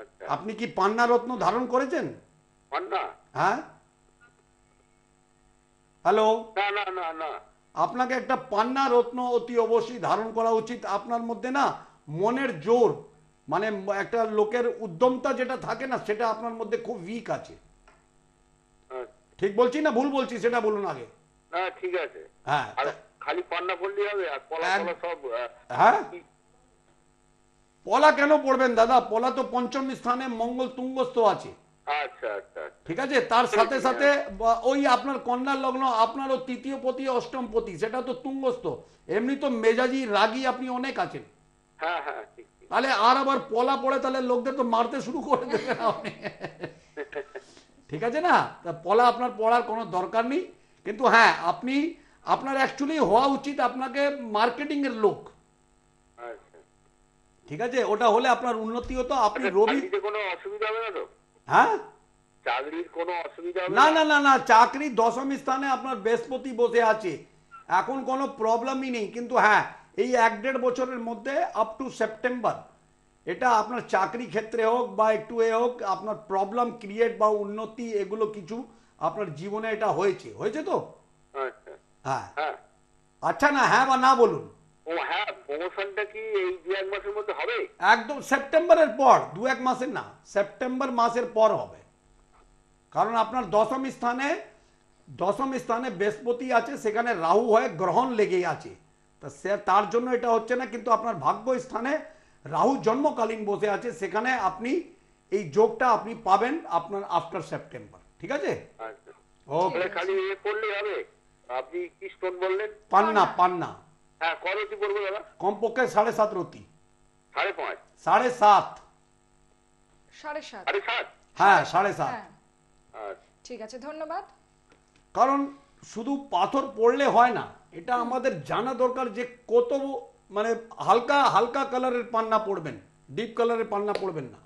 আচ্ছা। আপনি কি পান্না রত্ন ধারণ করেছেন? হ্যাঁ? হ্যালো? আপনাকে একটা পান্না রত্ন অতি অবশ্যই ধারণ করা উচিত। আপনার মধ্যে না মনের জোর মানে একটা লোকের উদ্যমতা যেটা থাকে না সেটা আপনার মধ্যে খুব উইক আছে। আচ্ছা। ঠিক বলছি না ভুল বলছি সেটা বলুন আগে। ঠিক আছে। হ্যাঁ। খালি পান্না পড়লেই হবে আর কলা সব হ্যাঁ? পলা কেন পড়বেন দাদা? পলা তো পঞ্চম স্থানে মঙ্গল তুঙ্গস্থ আছে। আচ্ছা আচ্ছা আচ্ছা। ঠিক আছে? তার সাথে সাথে ওই আপনার কন্যা লগ্ন আপনারও তৃতীয় পতি অষ্টম পতি সেটা তো তুঙ্গস্থ। এমনি তো মেজাজি রাগী আপনি অনেক আছেন। হ্যাঁ হ্যাঁ তাহলে আর আবার পলা পড়ে তাহলে লোকদের তো মারতে শুরু করে দেবেন আপনি। ঠিক আছে না? তা পলা আপনার পড়ার কোনো দরকার নেই। কিন্তু হ্যাঁ আপনি আপনার অ্যাকচুয়ালি হওয়া উচিত আপনাকে মার্কেটিং এর লোক। ঠিক আছে? ওটা হলে আপনার উন্নতি হতো আপনি আচ্ছা, রবি কোনো অসুবিধা হবে না তো? হ্যাঁ? চাকরির কোনো অসুবিধা না না? না না চাকরি দশম স্থানে আপনার বৃহস্পতি বসে আছে। এখন কোনো প্রবলেমই নেই কিন্তু হ্যাঁ এই এক দেড় বছরের মধ্যে আপ টু সেপ্টেম্বর এটা আপনার চাকরি ক্ষেত্রে হোক বা একটু এ হোক আপনার প্রবলেম ক্রিয়েট বা উন্নতি এগুলো কিছু আপনার জীবনে এটা হয়েছে। হয়েছে তো? আচ্ছা। হ্যাঁ। হ্যাঁ। আচ্ছা না হ্যাঁ বা না বলুন। ও হ্যাঁ প্রমোশনটা কি এই দু এক মাসের মধ্যে হবে? একদম সেপ্টেম্বরের পর দু এক মাসের না সেপ্টেম্বর মাসের পর হবে। কারণ আপনার দশম স্থানে দশম স্থানে বৃহস্পতি আছে সেখানে রাহু হয়ে গ্রহণ লেগেই আছে। তা সে তার জন্য এটা হচ্ছে না কিন্তু আপনার ভাগ্য স্থানে রাহু জন্মকালীন বসে আছে সেখানে আপনি এই যোগটা আপনি পাবেন আপনার আফটার সেপ্টেম্বর ঠিক আছে? আচ্ছা। ওকে খালি হবে? আপনি কি স্টোন বললেন? পান্না পান্না। হ্যাঁ কত কি পড়ব দাদা? কমপক্ষে সাড়ে সাত রতি সাড়ে পাঁচ? সাড়ে সাত। সাড়ে সাত। সাড়ে সাত? হ্যাঁ সাড়ে সাত। হ্যাঁ। আচ্ছা। ঠিক আছে ধন্যবাদ। কারণ শুধু পাথর পড়লে হয় না এটা আমাদের জানা দরকার যে কত মানে হালকা হালকা কালারের পান্না পড়বেন ডিপ কালারের পান্না পড়বেন না।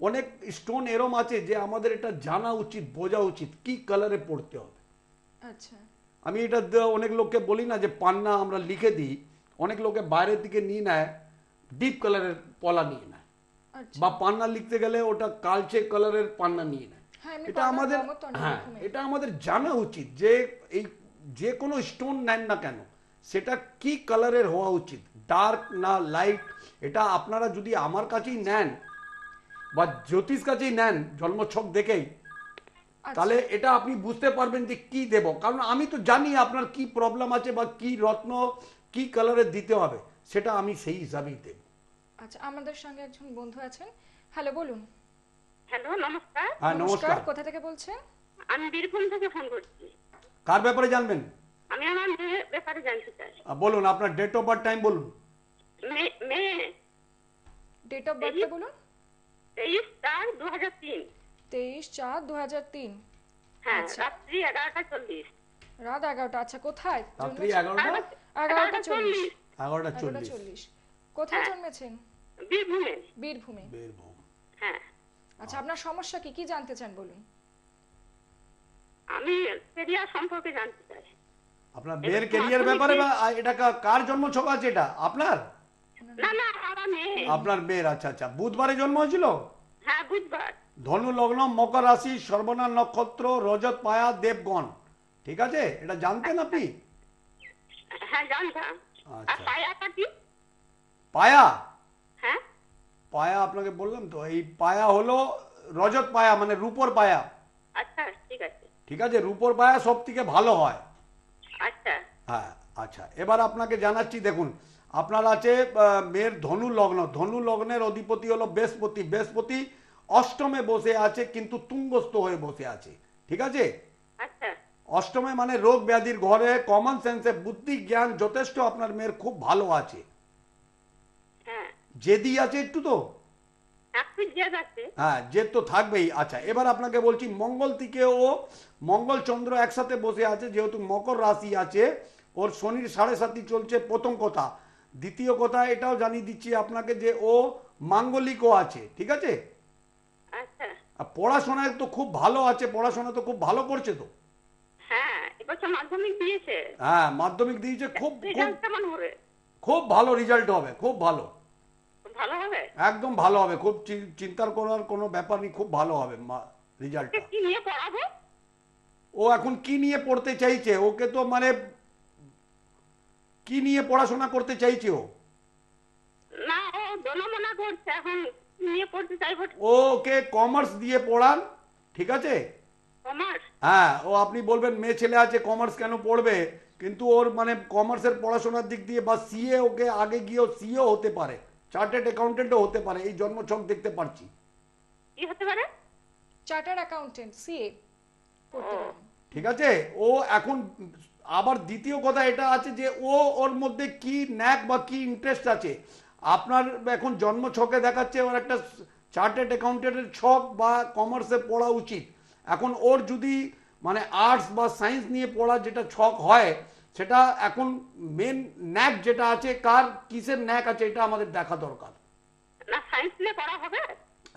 অনেক স্টোন এরম আছে যে আমাদের এটা জানা উচিত বোঝা উচিত কি কালারে পড়তে হবে। আচ্ছা। আমি এটা অনেক লোককে বলি না যে পান্না আমরা লিখে দিই। অনেক লোকে বাইরের দিকে নিয়ে নেয় ডিপ কালারের পলা নিয়ে নেয়। আচ্ছা। বা পান্না লিখতে গেলে ওটা কালচে কালারের পান্না নিয়ে নেয়। হ্যাঁ এটা আমাদের হ্যাঁ এটা আমাদের জানা উচিত যে এই যে কোনো স্টোন নেন না কেন সেটা কি কালারের হওয়া উচিত? ডার্ক না লাইট এটা আপনারা যদি আমার কাছেই নেন বা জ্যোতিষ কাছেই নেন জন্মছক দেখেই। তাহলে এটা আপনি বুঝতে পারবেন যে কি দেব। কারণ আমি তো জানি আপনার কি প্রবলেম আছে বা কি রত্ন কি কালারের দিতে হবে। সেটা আমি সেই হিসাবেই দেব। আচ্ছা আমাদের সঙ্গে একজন বন্ধু আছেন। হ্যালো বলুন। হ্যালো নমস্কার। হ্যাঁ নমস্কার। কোথা থেকে বলছেন? আমি বীরভূম থেকে ফোন করছি। কার ব্যাপারে জানবেন? আমি আমার মেয়ের ব্যাপারে জানতে চাই। বলুন আপনার ডেট অফ বার্থ টাইম বলুন। মেয়ে ডেট অফ বার্থটা বলুন। তেইশ চার দু হাজার তিন। তেইশ চার দু হাজার তিন। হ্যাঁ আচ্ছা। রাত্রি এগারোটা চল্লিশ। রাত এগারোটা আচ্ছা কোথায়? রাত্রি এগারোটা? এগারোটা চল্লিশ। এগারোটা কোথায় হ্যাঁ। জন্মেছেন? বীরভূমে। বীরভূমে। বীরভূম। হ্যাঁ। আচ্ছা আপনার সমস্যা কি? কি জানতে চান বলুন। আমি কেরিয়ার সম্পর্কে জানতে চাই। আপনার মেয়ের কেরিয়ার ব্যাপারে বা এটা কার জন্ম ছক আছে এটা? আপনার? না না আমার মেয়ে আপনার মেয়ের আচ্ছা আচ্ছা। বুধবারে জন্ম হয়েছিল? হ্যাঁ বুধবার ধনু লগ্ন মকর রাশি সর্বনা নক্ষত্র রজত পায়া দেবগণ। ঠিক আছে? এটা জানতেন আপনি? হ্যাঁ জানতাম। আচ্ছা। পায়াটা কি? পায়া? হ্যাঁ। পায়া আপনাকে বললাম তো এই পায়া হলো রজত পায়া মানে রূপর পায়া। আচ্ছা ঠিক আছে। ঠিক আছে? রূপর পায়া সব থেকে ভালো হয়। আচ্ছা। হ্যাঁ আচ্ছা। এবার আপনাকে জানাচ্ছি দেখুন আপনার আছে মেয়ের ধনু লগ্ন। ধনু লগ্নের অধিপতি হলো বৃহস্পতি। বৃহস্পতি অষ্টমে বসে আছে কিন্তু তুঙ্গস্থ হয়ে বসে আছে। ঠিক আছে? আচ্ছা। অষ্টমে মানে রোগ ব্যাধির ঘরে কমন সেন্সে বুদ্ধি জ্ঞান যথেষ্ট আপনার মেয়ের খুব ভালো আছে। হ্যাঁ। জেদি আছে একটু তো? হ্যাঁ জেদ তো থাকবেই। আচ্ছা এবার আপনাকে বলছি মঙ্গল থেকে ও মঙ্গল চন্দ্র একসাথে বসে আছে যেহেতু মকর রাশি আছে ওর শনির সাড়ে সাতি চলছে প্রথম কথা। দ্বিতীয় কথা এটাও জানিয়ে দিচ্ছি আপনাকে যে ও মাঙ্গলিকও আছে ঠিক আছে? আচ্ছা। আর পড়াশোনায় তো খুব ভালো আছে পড়াশোনা তো খুব ভালো করছে তো। হ্যাঁ মাধ্যমিক দিয়েছে। হ্যাঁ দিয়েছে খুব খুব রেজাল্ট হবে? খুব ভালো রেজাল্ট হবে খুব ভালো। ভালো হবে? একদম ভালো হবে খুব চিন্তার করার কোনো ব্যাপার নেই খুব ভালো হবে পড়াবো? ও এখন কি নিয়ে পড়তে চাইছে? ওকে তো মানে কি নিয়ে পড়াশোনা করতে চাইছে ও? না ও দোনমনা করছে এখন নিয়ে পড়তে চাইব। ওকে কমার্স দিয়ে পড়ান ঠিক আছে? কমার্স হ্যাঁ ও আপনি বলবেন মেয়ে ছেলে আছে কমার্স কেন পড়বে? কিন্তু ওর মানে কমার্সের পড়াশোনার দিক দিয়ে বা সিএ ওকে আগে গিয়েও সিও হতে পারে চার্টেড অ্যাকাউন্টেন্টও হতে পারে এই জন্মছক দেখতে পারছি। কি হতে পারে? চার্টার অ্যাকাউন্টেন্ট সিএ ঠিক আছে? ও এখন আবার দ্বিতীয় কথা এটা আছে যে ও ওর মধ্যে কি ন্যাক বা কি ইন্টারেস্ট আছে। আপনার এখন জন্ম ছকে দেখাচ্ছে ওর একটা চার্টেড অ্যাকাউন্টেন্টের ছক বা কমার্সে পড়া উচিত। এখন ওর যদি মানে আর্টস বা সায়েন্স নিয়ে পড়া যেটা ছক হয় সেটা এখন মেন ন্যাক যেটা আছে কার কিসের ন্যাক আছে এটা আমাদের দেখা দরকার। না সায়েন্স নিয়ে পড়া হবে?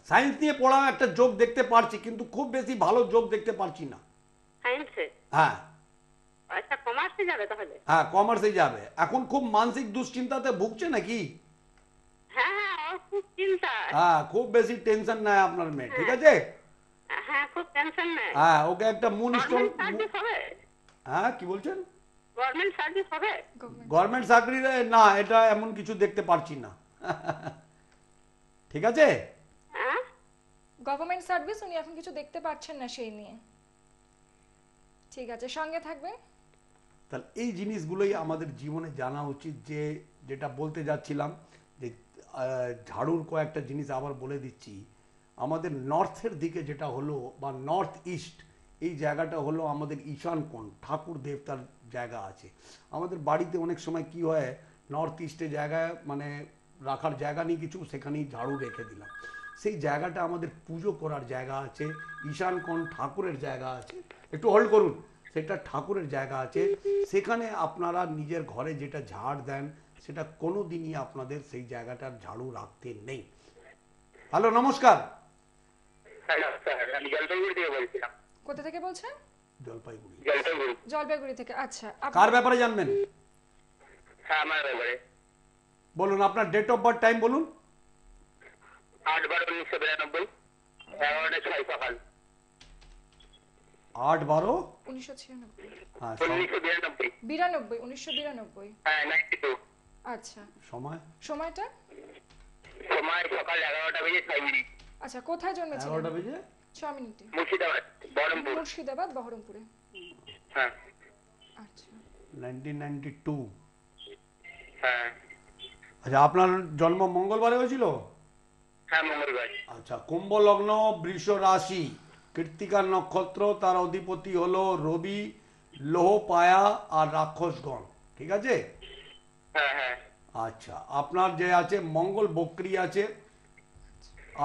সায়েন্স নিয়ে পড়া একটা যোগ দেখতে পারছি কিন্তু খুব বেশি ভালো যোগ দেখতে পারছি না। সায়েন্সে হ্যাঁ। আচ্ছা কমার্সে যাবে তাহলে? হ্যাঁ কমার্সে যাবে। এখন খুব মানসিক দুশ্চিন্তাতে ভুগছে নাকি? হ্যাঁ হ্যাঁ খুব চিন্তা। হ্যাঁ খুব বেশি টেনশন নেয় আপনার মেয়ে ঠিক আছে? হ্যাঁ খুব টেনশন নেই হ্যাঁ ওকে একটা মুন স্টোন হ্যাঁ কি বলছেন? গভর্নমেন্ট সার্ভিস হবে? গভর্নমেন্ট গভর্নমেন্ট না এটা এমন কিছু দেখতে পারছি না। ঠিক আছে? গভর্নমেন্ট সার্ভিস উনি এখন কিছু দেখতে পাচ্ছেন না সেই নিয়ে। ঠিক আছে সঙ্গে থাকবেন? তাহলে এই জিনিসগুলোই আমাদের জীবনে জানা উচিত যে, যেটা বলতে যাচ্ছিলাম যে ঝাড়ুর কয়েকটা জিনিস আবার বলে দিচ্ছি। আমাদের নর্থের দিকে যেটা হলো বা নর্থ ইস্ট, এই জায়গাটা হলো আমাদের ঈশান কোণ, ঠাকুর দেবতার জায়গা আছে। আমাদের বাড়িতে অনেক সময় কি হয়, নর্থ ইস্টে জায়গায় মানে রাখার জায়গা নেই কিছু, সেখানেই ঝাড়ু রেখে দিলাম। সেই জায়গাটা আমাদের পুজো করার জায়গা আছে, ঈশান কোণ ঠাকুরের জায়গা আছে। একটু হোল্ড করুন। সেটা ঠাকুরের জায়গা আছে। সেখানে আপনারা নিজের ঘরে যেটা ঝাড় দেন সেটা কোনো দিনই আপনাদের সেই জায়গাটার ঝাড়ু রাখতে নেই। হ্যালো নমস্কার। হ্যালো স্যার আমি জলপাইগুড়ি থেকে বলছিলাম কোথা থেকে বলছেন? জলপাইগুড়ি। জলপাইগুড়ি। জলপাইগুড়ি থেকে আচ্ছা। কার ব্যাপারে জানবেন? হ্যাঁ আমার ব্যাপারে। বলুন আপনার ডেট অফ বার্থ টাইম বলুন। আট বারো উনিশশো বিরানব্বই এগারোটা ছয় সকাল। আট বারো? উনিশশো ছিয়ানব্বই। হ্যাঁ বিরানব্বই। বিরানব্বই উনিশশো বিরানব্বই। হ্যাঁ নাইনটি টু আচ্ছা। সময়? সময়টা? সময় সকাল এগারোটা বেজে ছয় মিনিট। আচ্ছা কোথায় জন্মেছিলেন? এগারোটা বেজে? ছ মিনিটে। মুর্শিদাবাদ বহরমপুর। মুর্শিদাবাদ বহরমপুরে। হ্যাঁ। আচ্ছা। হ্যাঁ। আচ্ছা আপনার জন্ম মঙ্গলবারে হয়েছিল? হ্যাঁ মঙ্গলবার। আচ্ছা কুম্ভ লগ্ন বৃষ রাশি কৃত্তিকা নক্ষত্র তার অধিপতি হলো রবি লোহ পায়া আর রাক্ষসগণ। ঠিক আছে? হ্যাঁ হ্যাঁ। আচ্ছা আপনার যে আছে মঙ্গল বক্রি আছে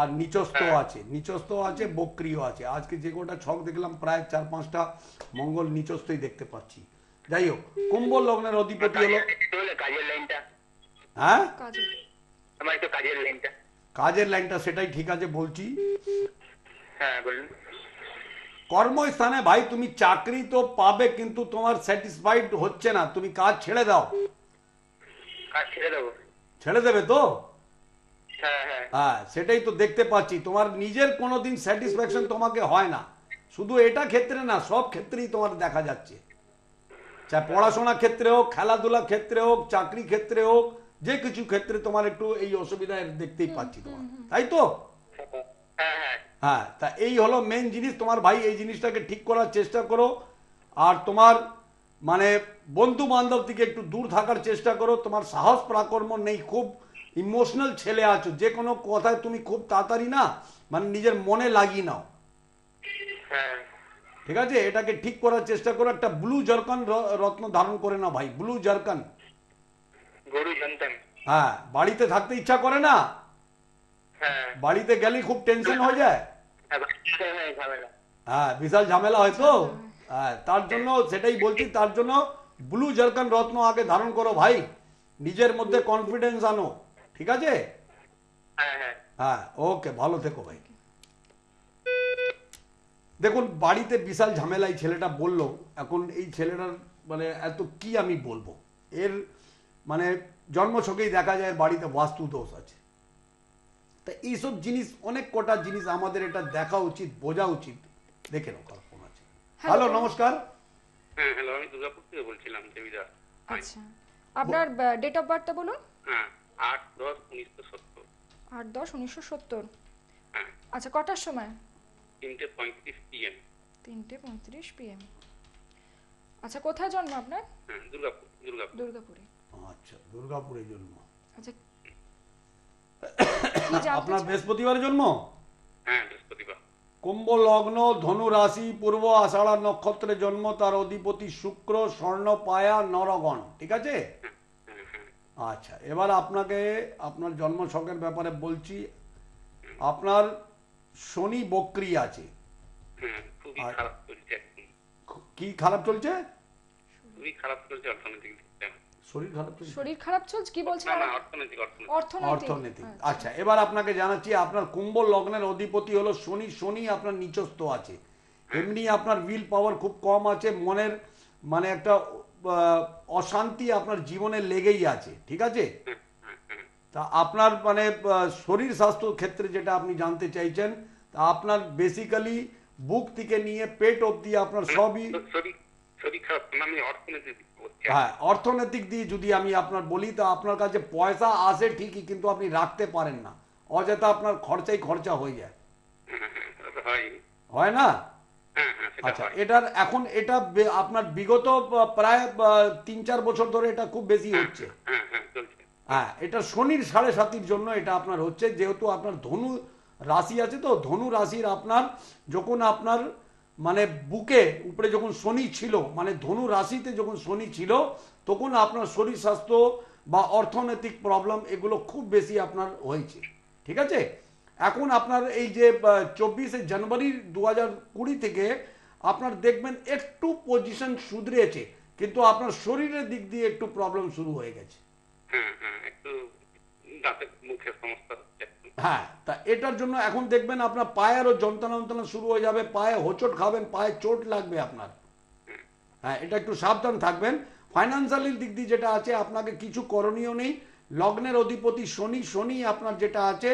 আর নিচস্থ আছে। নিচস্থ আছে বক্রিও আছে। আজকে যে কটা ছক দেখলাম প্রায় চার পাঁচটা মঙ্গল নিচস্থই দেখতে পাচ্ছি। যাই হোক কুম্ভ লগ্নের অধিপতি হলো কাজের হ্যাঁ? কাজের লাইনটা সেটাই ঠিক আছে বলছি। হ্যাঁ বলুন। কর্মস্থানে ভাই তুমি চাকরি তো পাবে কিন্তু তোমার স্যাটিসফাইড হচ্ছে না। তুমি কাজ ছেড়ে দাও। কাজ ছেড়ে দেবো। ছেড়ে দেবে তো? হ্যাঁ হ্যাঁ। হ্যাঁ সেটাই তো দেখতে পাচ্ছি। তোমার নিজের কোনোদিন স্যাটিসফ্যাকশন তোমাকে হয় না। শুধু এটা ক্ষেত্রে না সব ক্ষেত্রেই তোমার দেখা যাচ্ছে। চাই পড়াশোনা ক্ষেত্রে হোক খেলাধুলা ক্ষেত্রে হোক চাকরি ক্ষেত্রে হোক যে কিছু ক্ষেত্রে তোমার একটু এই অসুবিধা দেখতেই পাচ্ছি তোমার। তাই তো? হ্যাঁ হ্যাঁ। হ্যাঁ তা এই হলো মেন জিনিস। তোমার ভাই এই জিনিসটাকে ঠিক করার চেষ্টা করো। আর তোমার মানে বন্ধু বান্ধব থেকে একটু দূর থাকার চেষ্টা করো। তোমার সাহস পরাক্রম নেই খুব ইমোশনাল ছেলে আছো। যে কোনো কথায় তুমি খুব তাড়াতাড়ি না মানে নিজের মনে লাগিয়ে নাও। হ্যাঁ। ঠিক আছে? এটাকে ঠিক করার চেষ্টা করো। একটা ব্লু জারকান রত্ন ধারণ করে না ভাই। ব্লু জারকান হ্যাঁ বাড়িতে থাকতে ইচ্ছা করে না? বাড়িতে গেলেই খুব টেনশন হয়ে যায়? হ্যাঁ হ্যাঁ ঝামেলা। হ্যাঁ বিশাল ঝামেলা হয়তো হ্যাঁ। তার জন্য সেটাই বলছি তার জন্য ব্লু জারকান রত্ন আগে ধারণ করো ভাই। নিজের মধ্যে কনফিডেন্স আনো ঠিক আছে? হ্যাঁ হ্যাঁ। হ্যাঁ ওকে ভালো থেকো ভাই। দেখুন বাড়িতে বিশাল ঝামেলা এই ছেলেটা বলল এখন এই ছেলেটার মানে এত কি আমি বলব? এর মানে জন্মছকেই দেখা যায় বাড়িতে বাস্তু দোষ আছে। তা এইসব জিনিস অনেক কটা জিনিস আমাদের এটা দেখা উচিত বোঝা উচিত। দেখে নাও কার ফোন আছে। হ্যালো নমস্কার। হ্যাঁ হ্যালো আমি দুর্গাপুর থেকে বলছিলাম দেবিদা। আচ্ছা। আপনার ডেট অফ বার্থটা বলুন। হ্যাঁ আট দশ উনিশশো সত্তর। আট দশ উনিশশো সত্তর। হ্যাঁ। আচ্ছা কটার সময়? তিনটে পঁয়ত্রিশ পিএম তিনটে পঁয়ত্রিশ পিএম আচ্ছা কোথায় জন্ম আপনার? হ্যাঁ দুর্গাপুর দুর্গাপুর। দুর্গাপুরে। আচ্ছা দুর্গাপুরে জন্ম। আচ্ছা আপনার? বৃহস্পতিবারে জন্ম? হ্যাঁ বৃহস্পতিবার। কুম্ভ লগ্ন ধনু রাশি পূর্ব আষাঢ়া নক্ষত্রে জন্ম তার অধিপতি শুক্র স্বর্ণ পায়া নরগণ। ঠিক আছে? হ্যাঁ আচ্ছা এবার আপনাকে আপনার জন্ম শখের ব্যাপারে বলছি। আপনার শনি বক্রি আছে। হ্যাঁ খুবই আর- খারাপ চলছে একদম। কি খারাপ চলছে? খুবই খারাপ চলছে অর্থনৈতিক শরীর খারাপ শরীর খারাপ চলছে কি বলছেন? না না অর্থনৈতিক অর্থনৈতিক। অর্থনৈতিক। আচ্ছা। আচ্ছা এবার আপনাকে জানাচ্ছি আপনার কুম্ভ লগ্নের অধিপতি হলো শনি শনি আপনার নিচস্থ আছে। এমনি আপনার উইল পাওয়ার খুব কম আছে মনের মানে একটা অশান্তি আপনার জীবনে লেগেই আছে ঠিক আছে? তা আপনার মানে শরীর স্বাস্থ্য ক্ষেত্রে যেটা আপনি জানতে চাইছেন তা আপনার বেসিক্যালি বুক থেকে নিয়ে পেট অবধি আপনার সবই শরীর শরীর খারাপ না, আমি অর্থনৈতিক। হ্যাঁ অর্থনৈতিক দিয়ে যদি আমি আপনার বলি, তো আপনার কাছে পয়সা আসে ঠিকই, কিন্তু আপনি রাখতে পারেন না। অযথা আপনার খরচাই খরচা হয়ে যায়। হ্যাঁ না? আচ্ছা এটার এখন এটা আপনার বিগত প্রায় তিন চার বছর ধরে এটা খুব বেশি হচ্ছে। হ্যাঁ এটা শনির সাড়ে সাতির জন্য এটা আপনার হচ্ছে, যেহেতু আপনার ধনু রাশি আছে তো, ধনু রাশির আপনার, যখন আপনার মানে বুকে উপরে যখন শনি ছিল মানে ধনু রাশিতে যখন শনি ছিল, তখন আপনার শরীর স্বাস্থ্য বা অর্থনৈতিক প্রবলেম এগুলো খুব বেশি আপনার হয়েছে। ঠিক আছে? এখন আপনার এই যে চব্বিশে জানুয়ারি দু হাজার কুড়ি থেকে আপনার দেখবেন একটু পজিশন সুধরেছে কিন্তু আপনার শরীরের দিক দিয়ে একটু প্রবলেম শুরু হয়ে গেছে। হ্যাঁ হ্যাঁ একটু দাঁতের মুখের সমস্যা হচ্ছে। হ্যাঁ তা এটার জন্য এখন দেখবেন আপনার পায়েরও যন্ত্রণা যন্ত্রণা শুরু হয়ে যাবে, পায়ে হোঁচট খাবেন, পায়ে চোট লাগবে আপনার। হ্যাঁ এটা একটু সাবধান থাকবেন। ফাইন্যান্সিয়ালির দিক দিয়ে যেটা আছে, আপনাকে কিছু করণীয় নেই। লগ্নের অধিপতি শনি শনি আপনার যেটা আছে,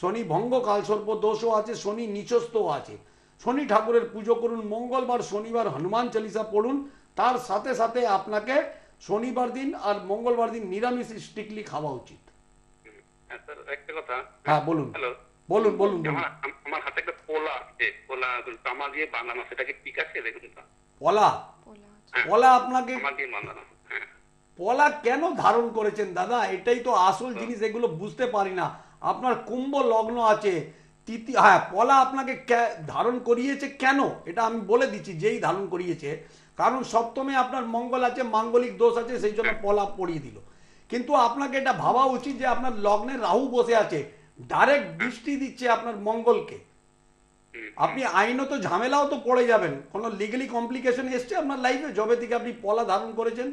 শনি ভঙ্গ, কালসর্প দোষও আছে, শনি নিচস্থও আছে। শনি ঠাকুরের পুজো করুন, মঙ্গলবার, শনিবার হনুমান চালিসা পড়ুন। তার সাথে সাথে আপনাকে শনিবার দিন আর মঙ্গলবার দিন নিরামিষ স্টিকলি খাওয়া উচিত। একটা কথা। হ্যাঁ বলুন। হ্যালো। বলুন বলুন বলুন। আমার আমার হাতে একটা পোলা আছে। পোলা তামা দিয়ে বানানো সেটাকে ঠিক আছে? দেখুন তো। পলা? পলা আপনাকে তামা দিয়ে বানানো হ্যাঁ। পলা কেন ধারণ করেছেন দাদা? এটাই তো আসল জিনিস এগুলো বুঝতে পারি না। আপনার কুম্ভ লগ্ন আছে। তৃতীয় হ্যাঁ পলা আপনাকে ধারণ করিয়েছে কেন? এটা আমি বলে দিচ্ছি যেই ধারণ করিয়েছে। কারণ সপ্তমে আপনার মঙ্গল আছে মাঙ্গলিক দোষ আছে সেই জন্য পলা পড়িয়ে দিল। কিন্তু আপনাকে এটা ভাবা উচিত যে আপনার লগ্নে রাহু বসে আছে। ডাইরেক্ট দৃষ্টি দিচ্ছে আপনার মঙ্গলকে। আপনি আইনত ঝামেলাও তো পড়ে যাবেন। কোনো লিগালি কমপ্লিকেশন এসছে আপনার লাইফে জবে থেকে আপনি পলা ধারণ করেছেন।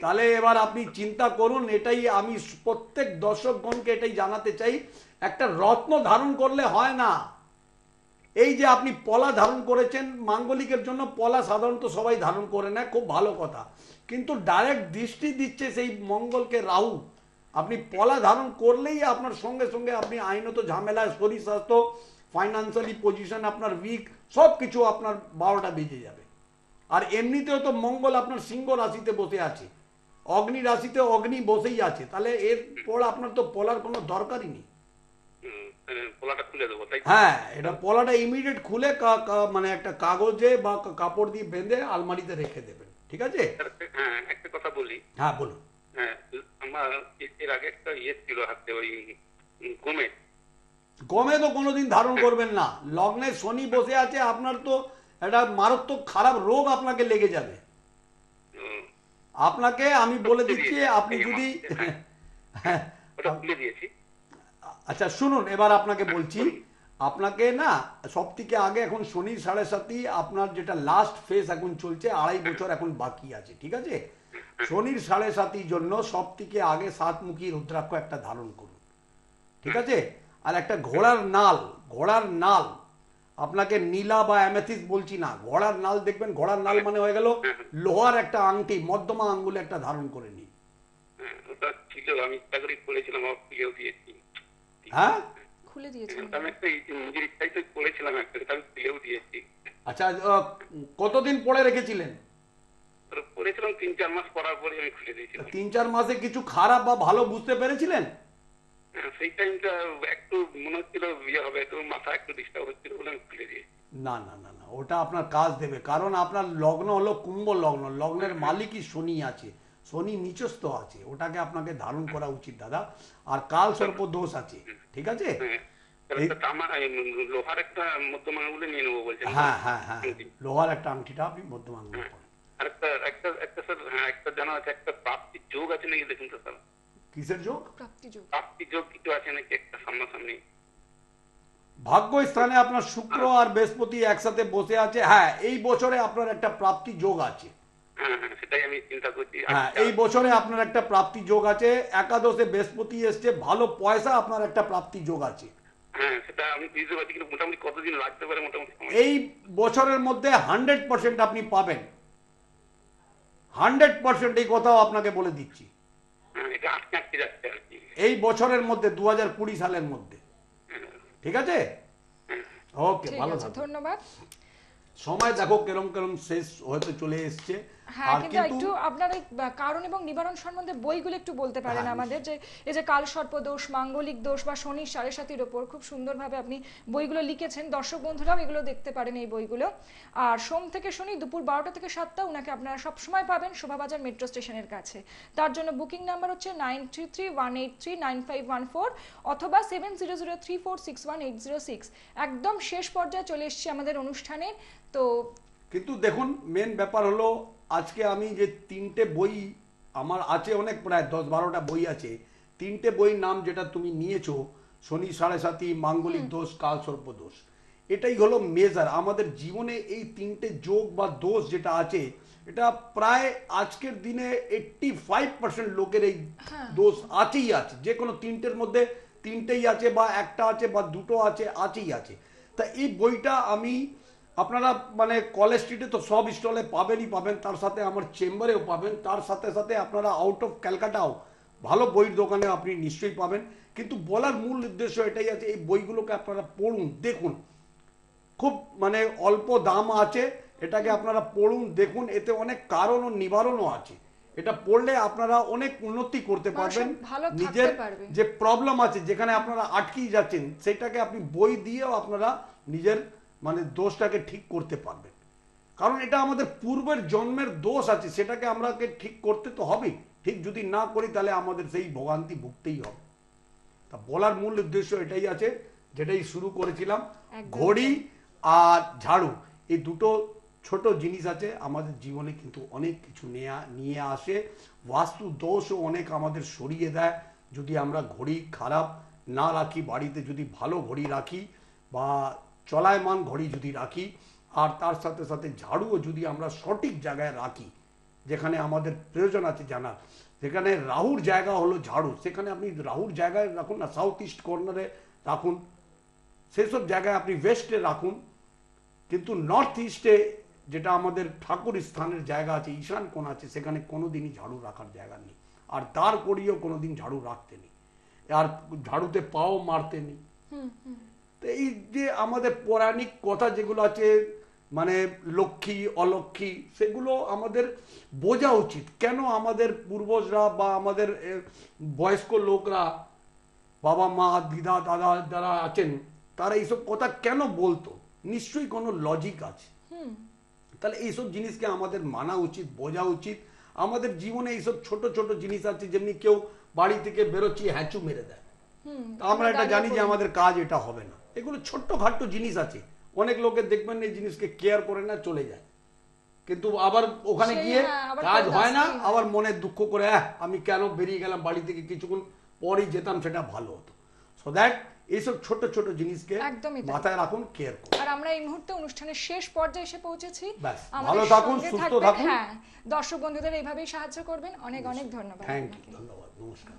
তাহলে এবার আপনি চিন্তা করুন এটাই আমি প্রত্যেক দর্শকগণকে এটাই জানাতে চাই একটা রত্ন ধারণ করলে হয় না। এই যে আপনি পলা ধারণ করেছেন, মাঙ্গলিকের জন্য পলা সাধারণত সবাই ধারণ করে নেয়, খুব ভালো কথা। কিন্তু ডাইরেক্ট দৃষ্টি দিচ্ছে সেই মঙ্গলকে রাহু। আপনি পলা ধারণ করলেই আপনার সঙ্গে সঙ্গে আপনি আইনত ঝামেলায় শরীর স্বাস্থ্য ফাইন্যান্সিয়ালি পজিশন আপনার উইক সব কিছু আপনার বারোটা বেজে যাবে। আর এমনিতেও তো মঙ্গল আপনার সিংহ রাশিতে বসে আছে। অগ্নি রাশিতে অগ্নি বসেই আছে। তাহলে এরপর আপনার তো পলার কোনো দরকারই নেই। পোলাটা খুলে দেবো তাই হ্যাঁ এটা পলাটা ইমিডিয়েট খুলে মানে একটা কাগজে বা কাপড় দিয়ে বেঁধে আলমারিতে রেখে দেবেন ঠিক আছে? হ্যাঁ একটা কথা বলি। হ্যাঁ বলুন। হ্যাঁ আমার এর আগে একটা ইয়ে ছিল হাতে ওই গমে। গমে তো কোনোদিন ধারণ করবেন না। লগ্নে শনি বসে আছে আপনার তো একটা মারাত্মক খারাপ রোগ আপনাকে লেগে যাবে। আপনাকে আমি বলে দিচ্ছি আপনি যদি হ্যাঁ ওটা খুলে দিয়েছি। আচ্ছা শুনুন, এবার আপনাকে বলছি, আপনাকে না সব থেকে আগে এখন শনির সাড়ে সাতই, আপনার যেটা লাস্ট ফেজ এখন চলছে, আড়াই বছর এখন বাকি আছে, ঠিক আছে? শনির সাড়ে সাতির জন্য সব থেকে আগে সাতমুখী রুদ্রাক্ষ একটা ধারণ করুন, ঠিক আছে? আর একটা ঘোড়ার নাল ঘোড়ার নাল, আপনাকে নীলা বা অ্যামেথিস বলছি না, ঘোড়ার নাল দেখবেন, ঘোড়ার নাল মানে হয়ে গেল লোহার একটা আংটি, মধ্যমা আঙ্গুলে একটা ধারণ করে নিন। হ্যাঁ? খুলে দিয়েছেন আমি একটা নিজের ইচ্ছাই তো করেছিলাম একটা আমি খুলেও দিয়েছি। আচ্ছা কতদিন পরে রেখেছিলেন? করেছিলাম তিন চার মাস পরার পরে আমি খুলে দিয়েছিলাম। তিন চার মাসে কিছু খারাপ বা ভালো বুঝতে পেরেছিলেন? হ্যাঁ, সেই টাইমটা একটু মনে হচ্ছিল ইয়ে হবে তো মাথা একটু ডিস্টার্ব হচ্ছিল বলে আমি খুলে দিয়েছি। না না না না ওটা আপনার কাজ দেবে। কারণ আপনার লগ্ন হলো কুম্ভ লগ্ন লগ্নের মালিকই শনি আছে। শনি নিচস্থ আছে ওটাকে আপনাকে ধারণ করা উচিত দাদা। আর কাল সর্প দোষ আছে ঠিক আছে? হ্যাঁ লোহার একটা মধ্যম আঙুলে নিয়ে নেব বলছেন। হ্যাঁ হ্যাঁ হ্যাঁ লোহার একটা আংটিটা আপনি আর একটা একটা একটা স্যার হ্যাঁ একটা জানা আছে একটা প্রাপ্তির যোগ আছে নাকি দেখুন তো স্যার। কিসের যোগ? প্রাপ্তি যোগ। প্রাপ্তি যোগ কিছু আছে নাকি একটা সামনাসামনি? ভাগ্য স্থানে আপনার শুক্র আর বৃহস্পতি একসাথে বসে আছে। হ্যাঁ এই বছরে আপনার একটা প্রাপ্তি যোগ আছে। সেটাই আমি চিন্তা করছি। আর হ্যাঁ এই বছরে আপনার একটা প্রাপ্তি যোগ আছে একাদশে বৃহস্পতি এসছে ভালো পয়সা আপনার একটা প্রাপ্তি যোগ আছে। হ্যাঁ সেটা আমি বুঝতে পারছি কিন্তু মোটামুটি কতদিন লাগতে পারে মোটামুটি সময়? এই বছরের মধ্যে হান্ড্রেড পার্সেন্ট আপনি পাবেন। হান্ড্রেড পার্সেন্ট এই কথাও আপনাকে বলে দিচ্ছি। হ্যাঁ এই বছরের মধ্যে দু হাজার কুড়ি সালের মধ্যে। ঠিক আছে? ওকে ভালো ধন্যবাদ। সময় দেখো কেরম কেরম শেষ হতে চলে এসছে। হ্যাঁ কিন্তু একটু আপনার বা, কারণ এবং নিবারণ সম্বন্ধে বইগুলো একটু বলতে পারেন হ্যাঁ, আমাদের যে এই যে কাল সর্প দোষ মাঙ্গলিক দোষ বা শনি সাড়ে সাতির ওপর খুব সুন্দরভাবে আপনি বইগুলো লিখেছেন। দর্শক বন্ধুরাও এগুলো দেখতে পারেন এই বইগুলো। আর সোম থেকে শনি দুপুর বারোটা থেকে সাতটা ওনাকে আপনারা সবসময় পাবেন শোভাবাজার মেট্রো স্টেশনের কাছে। তার জন্য বুকিং নাম্বার হচ্ছে nine three three one eight three nine five one four অথবা seven zero zero three four six one eight zero six. একদম শেষ পর্যায়ে চলে এসেছি আমাদের অনুষ্ঠানে। তো কিন্তু দেখুন মেন ব্যাপার হলো আজকে আমি যে তিনটে বই আমার আছে অনেক প্রায় দশ বারোটা বই আছে তিনটে বইয়ের নাম যেটা তুমি নিয়েছো শনি সাড়ে সাতি মাঙ্গলিক দোষ কাল সর্প দোষ এটাই হলো মেজার আমাদের জীবনে এই তিনটে যোগ বা দোষ যেটা আছে এটা প্রায় আজকের দিনে এইট্টি ফাইভ পার্সেন্ট লোকের এই দোষ আছেই আছে। যে কোনো তিনটের মধ্যে তিনটেই আছে বা একটা আছে বা দুটো আছে আছেই আছে। তা এই বইটা আমি আপনারা মানে কলেজ স্ট্রিটে তো সব স্টলে পাবেনই পাবেন তার সাথে আমার চেম্বারেও পাবেন তার সাথে সাথে আপনারা আউট অফ ক্যালকাটাও ভালো বইয়ের দোকানে আপনি নিশ্চয়ই পাবেন। কিন্তু বলার মূল উদ্দেশ্য এটাই আছে এই বইগুলোকে আপনারা পড়ুন দেখুন। খুব মানে অল্প দাম আছে এটাকে আপনারা পড়ুন দেখুন এতে অনেক কারণ ও নিবারণও আছে। এটা পড়লে আপনারা অনেক উন্নতি করতে পারবেন নিজের যে প্রবলেম আছে যেখানে আপনারা আটকেই যাচ্ছেন সেটাকে আপনি বই দিয়েও আপনারা নিজের মানে দোষটাকে ঠিক করতে পারবেন। কারণ এটা আমাদের পূর্বের জন্মের দোষ আছে সেটাকে আমরাকে ঠিক করতে তো হবেই। ঠিক যদি না করি তাহলে আমাদের সেই ভোগান্তি ভুগতেই হবে। তা বলার মূল উদ্দেশ্য এটাই আছে যেটাই শুরু করেছিলাম ঘড়ি আর ঝাড়ু। এই দুটো ছোট জিনিস আছে আমাদের জীবনে কিন্তু অনেক কিছু নেয়া নিয়ে আসে। বাস্তু দোষও অনেক আমাদের সরিয়ে দেয়। যদি আমরা ঘড়ি খারাপ না রাখি বাড়িতে যদি ভালো ঘড়ি রাখি বা চলায়মান ঘড়ি যদি রাখি, আর তার সাথে সাথে ঝাড়ুও যদি আমরা সঠিক জায়গায় রাখি, যেখানে আমাদের প্রয়োজন আছে জানার। যেখানে রাহুর জায়গা হলো ঝাড়ু, সেখানে আপনি রাহুর জায়গায় রাখুন না সাউথ ইস্ট কর্নারে রাখুন। সেসব জায়গায় আপনি ওয়েস্টে রাখুন। কিন্তু নর্থ ইস্টে যেটা আমাদের ঠাকুর স্থানের জায়গা আছে, ঈশান কোণ আছে, সেখানে কোনোদিনই ঝাড়ু রাখার জায়গা নেই। আর দাঁড় করিয়েও কোনোদিন ঝাড়ু রাখতে নেই। আর ঝাড়ুতে পাও মারতে নেই। তো এই যে আমাদের পৌরাণিক কথা যেগুলো আছে মানে লক্ষ্মী অলক্ষ্মী সেগুলো আমাদের বোঝা উচিত। কেন আমাদের পূর্বজরা বা আমাদের বয়স্ক লোকরা বাবা মা দিদা দাদা যারা আছেন তারা এইসব কথা কেন বলতো? নিশ্চয়ই কোনো লজিক আছে। তাহলে এইসব জিনিসকে আমাদের মানা উচিত বোঝা উচিত। আমাদের জীবনে এইসব ছোট ছোট জিনিস আছে যেমনি কেউ বাড়ি থেকে বেরোচ্ছি হ্যাঁচু মেরে দেয়। আমরা এটা জানি যে আমাদের কাজ এটা হবে না। এগুলো ছোট্ট খাট্ট জিনিস আছে। অনেক লোকে দেখবেন এই জিনিসকে কেয়ার করে না চলে যায়। কিন্তু আবার ওখানে গিয়ে হ্যাঁ, কাজ হয় না আবার মনে দুঃখ করে "আহ, আমি কেন বেরিয়ে গেলাম? বাড়ি থেকে কিছুক্ষণ পরই যেতাম সেটা ভালো হতো। সো দ্যাট এইসব ছোট ছোট জিনিসকে একদমই মাথায় রাখুন কেয়ার করুন। আর আমরা এই মুহূর্তে অনুষ্ঠানের শেষ পর্যায়ে এসে পৌঁছেছি। ভালো থাকুন, সুস্থ থাকুন। হ্যাঁ দর্শক বন্ধুদের এইভাবেই সাহায্য করবেন। অনেক অনেক ধন্যবাদ থ্যাংক ইউ ধন্যবাদ নমস্কার।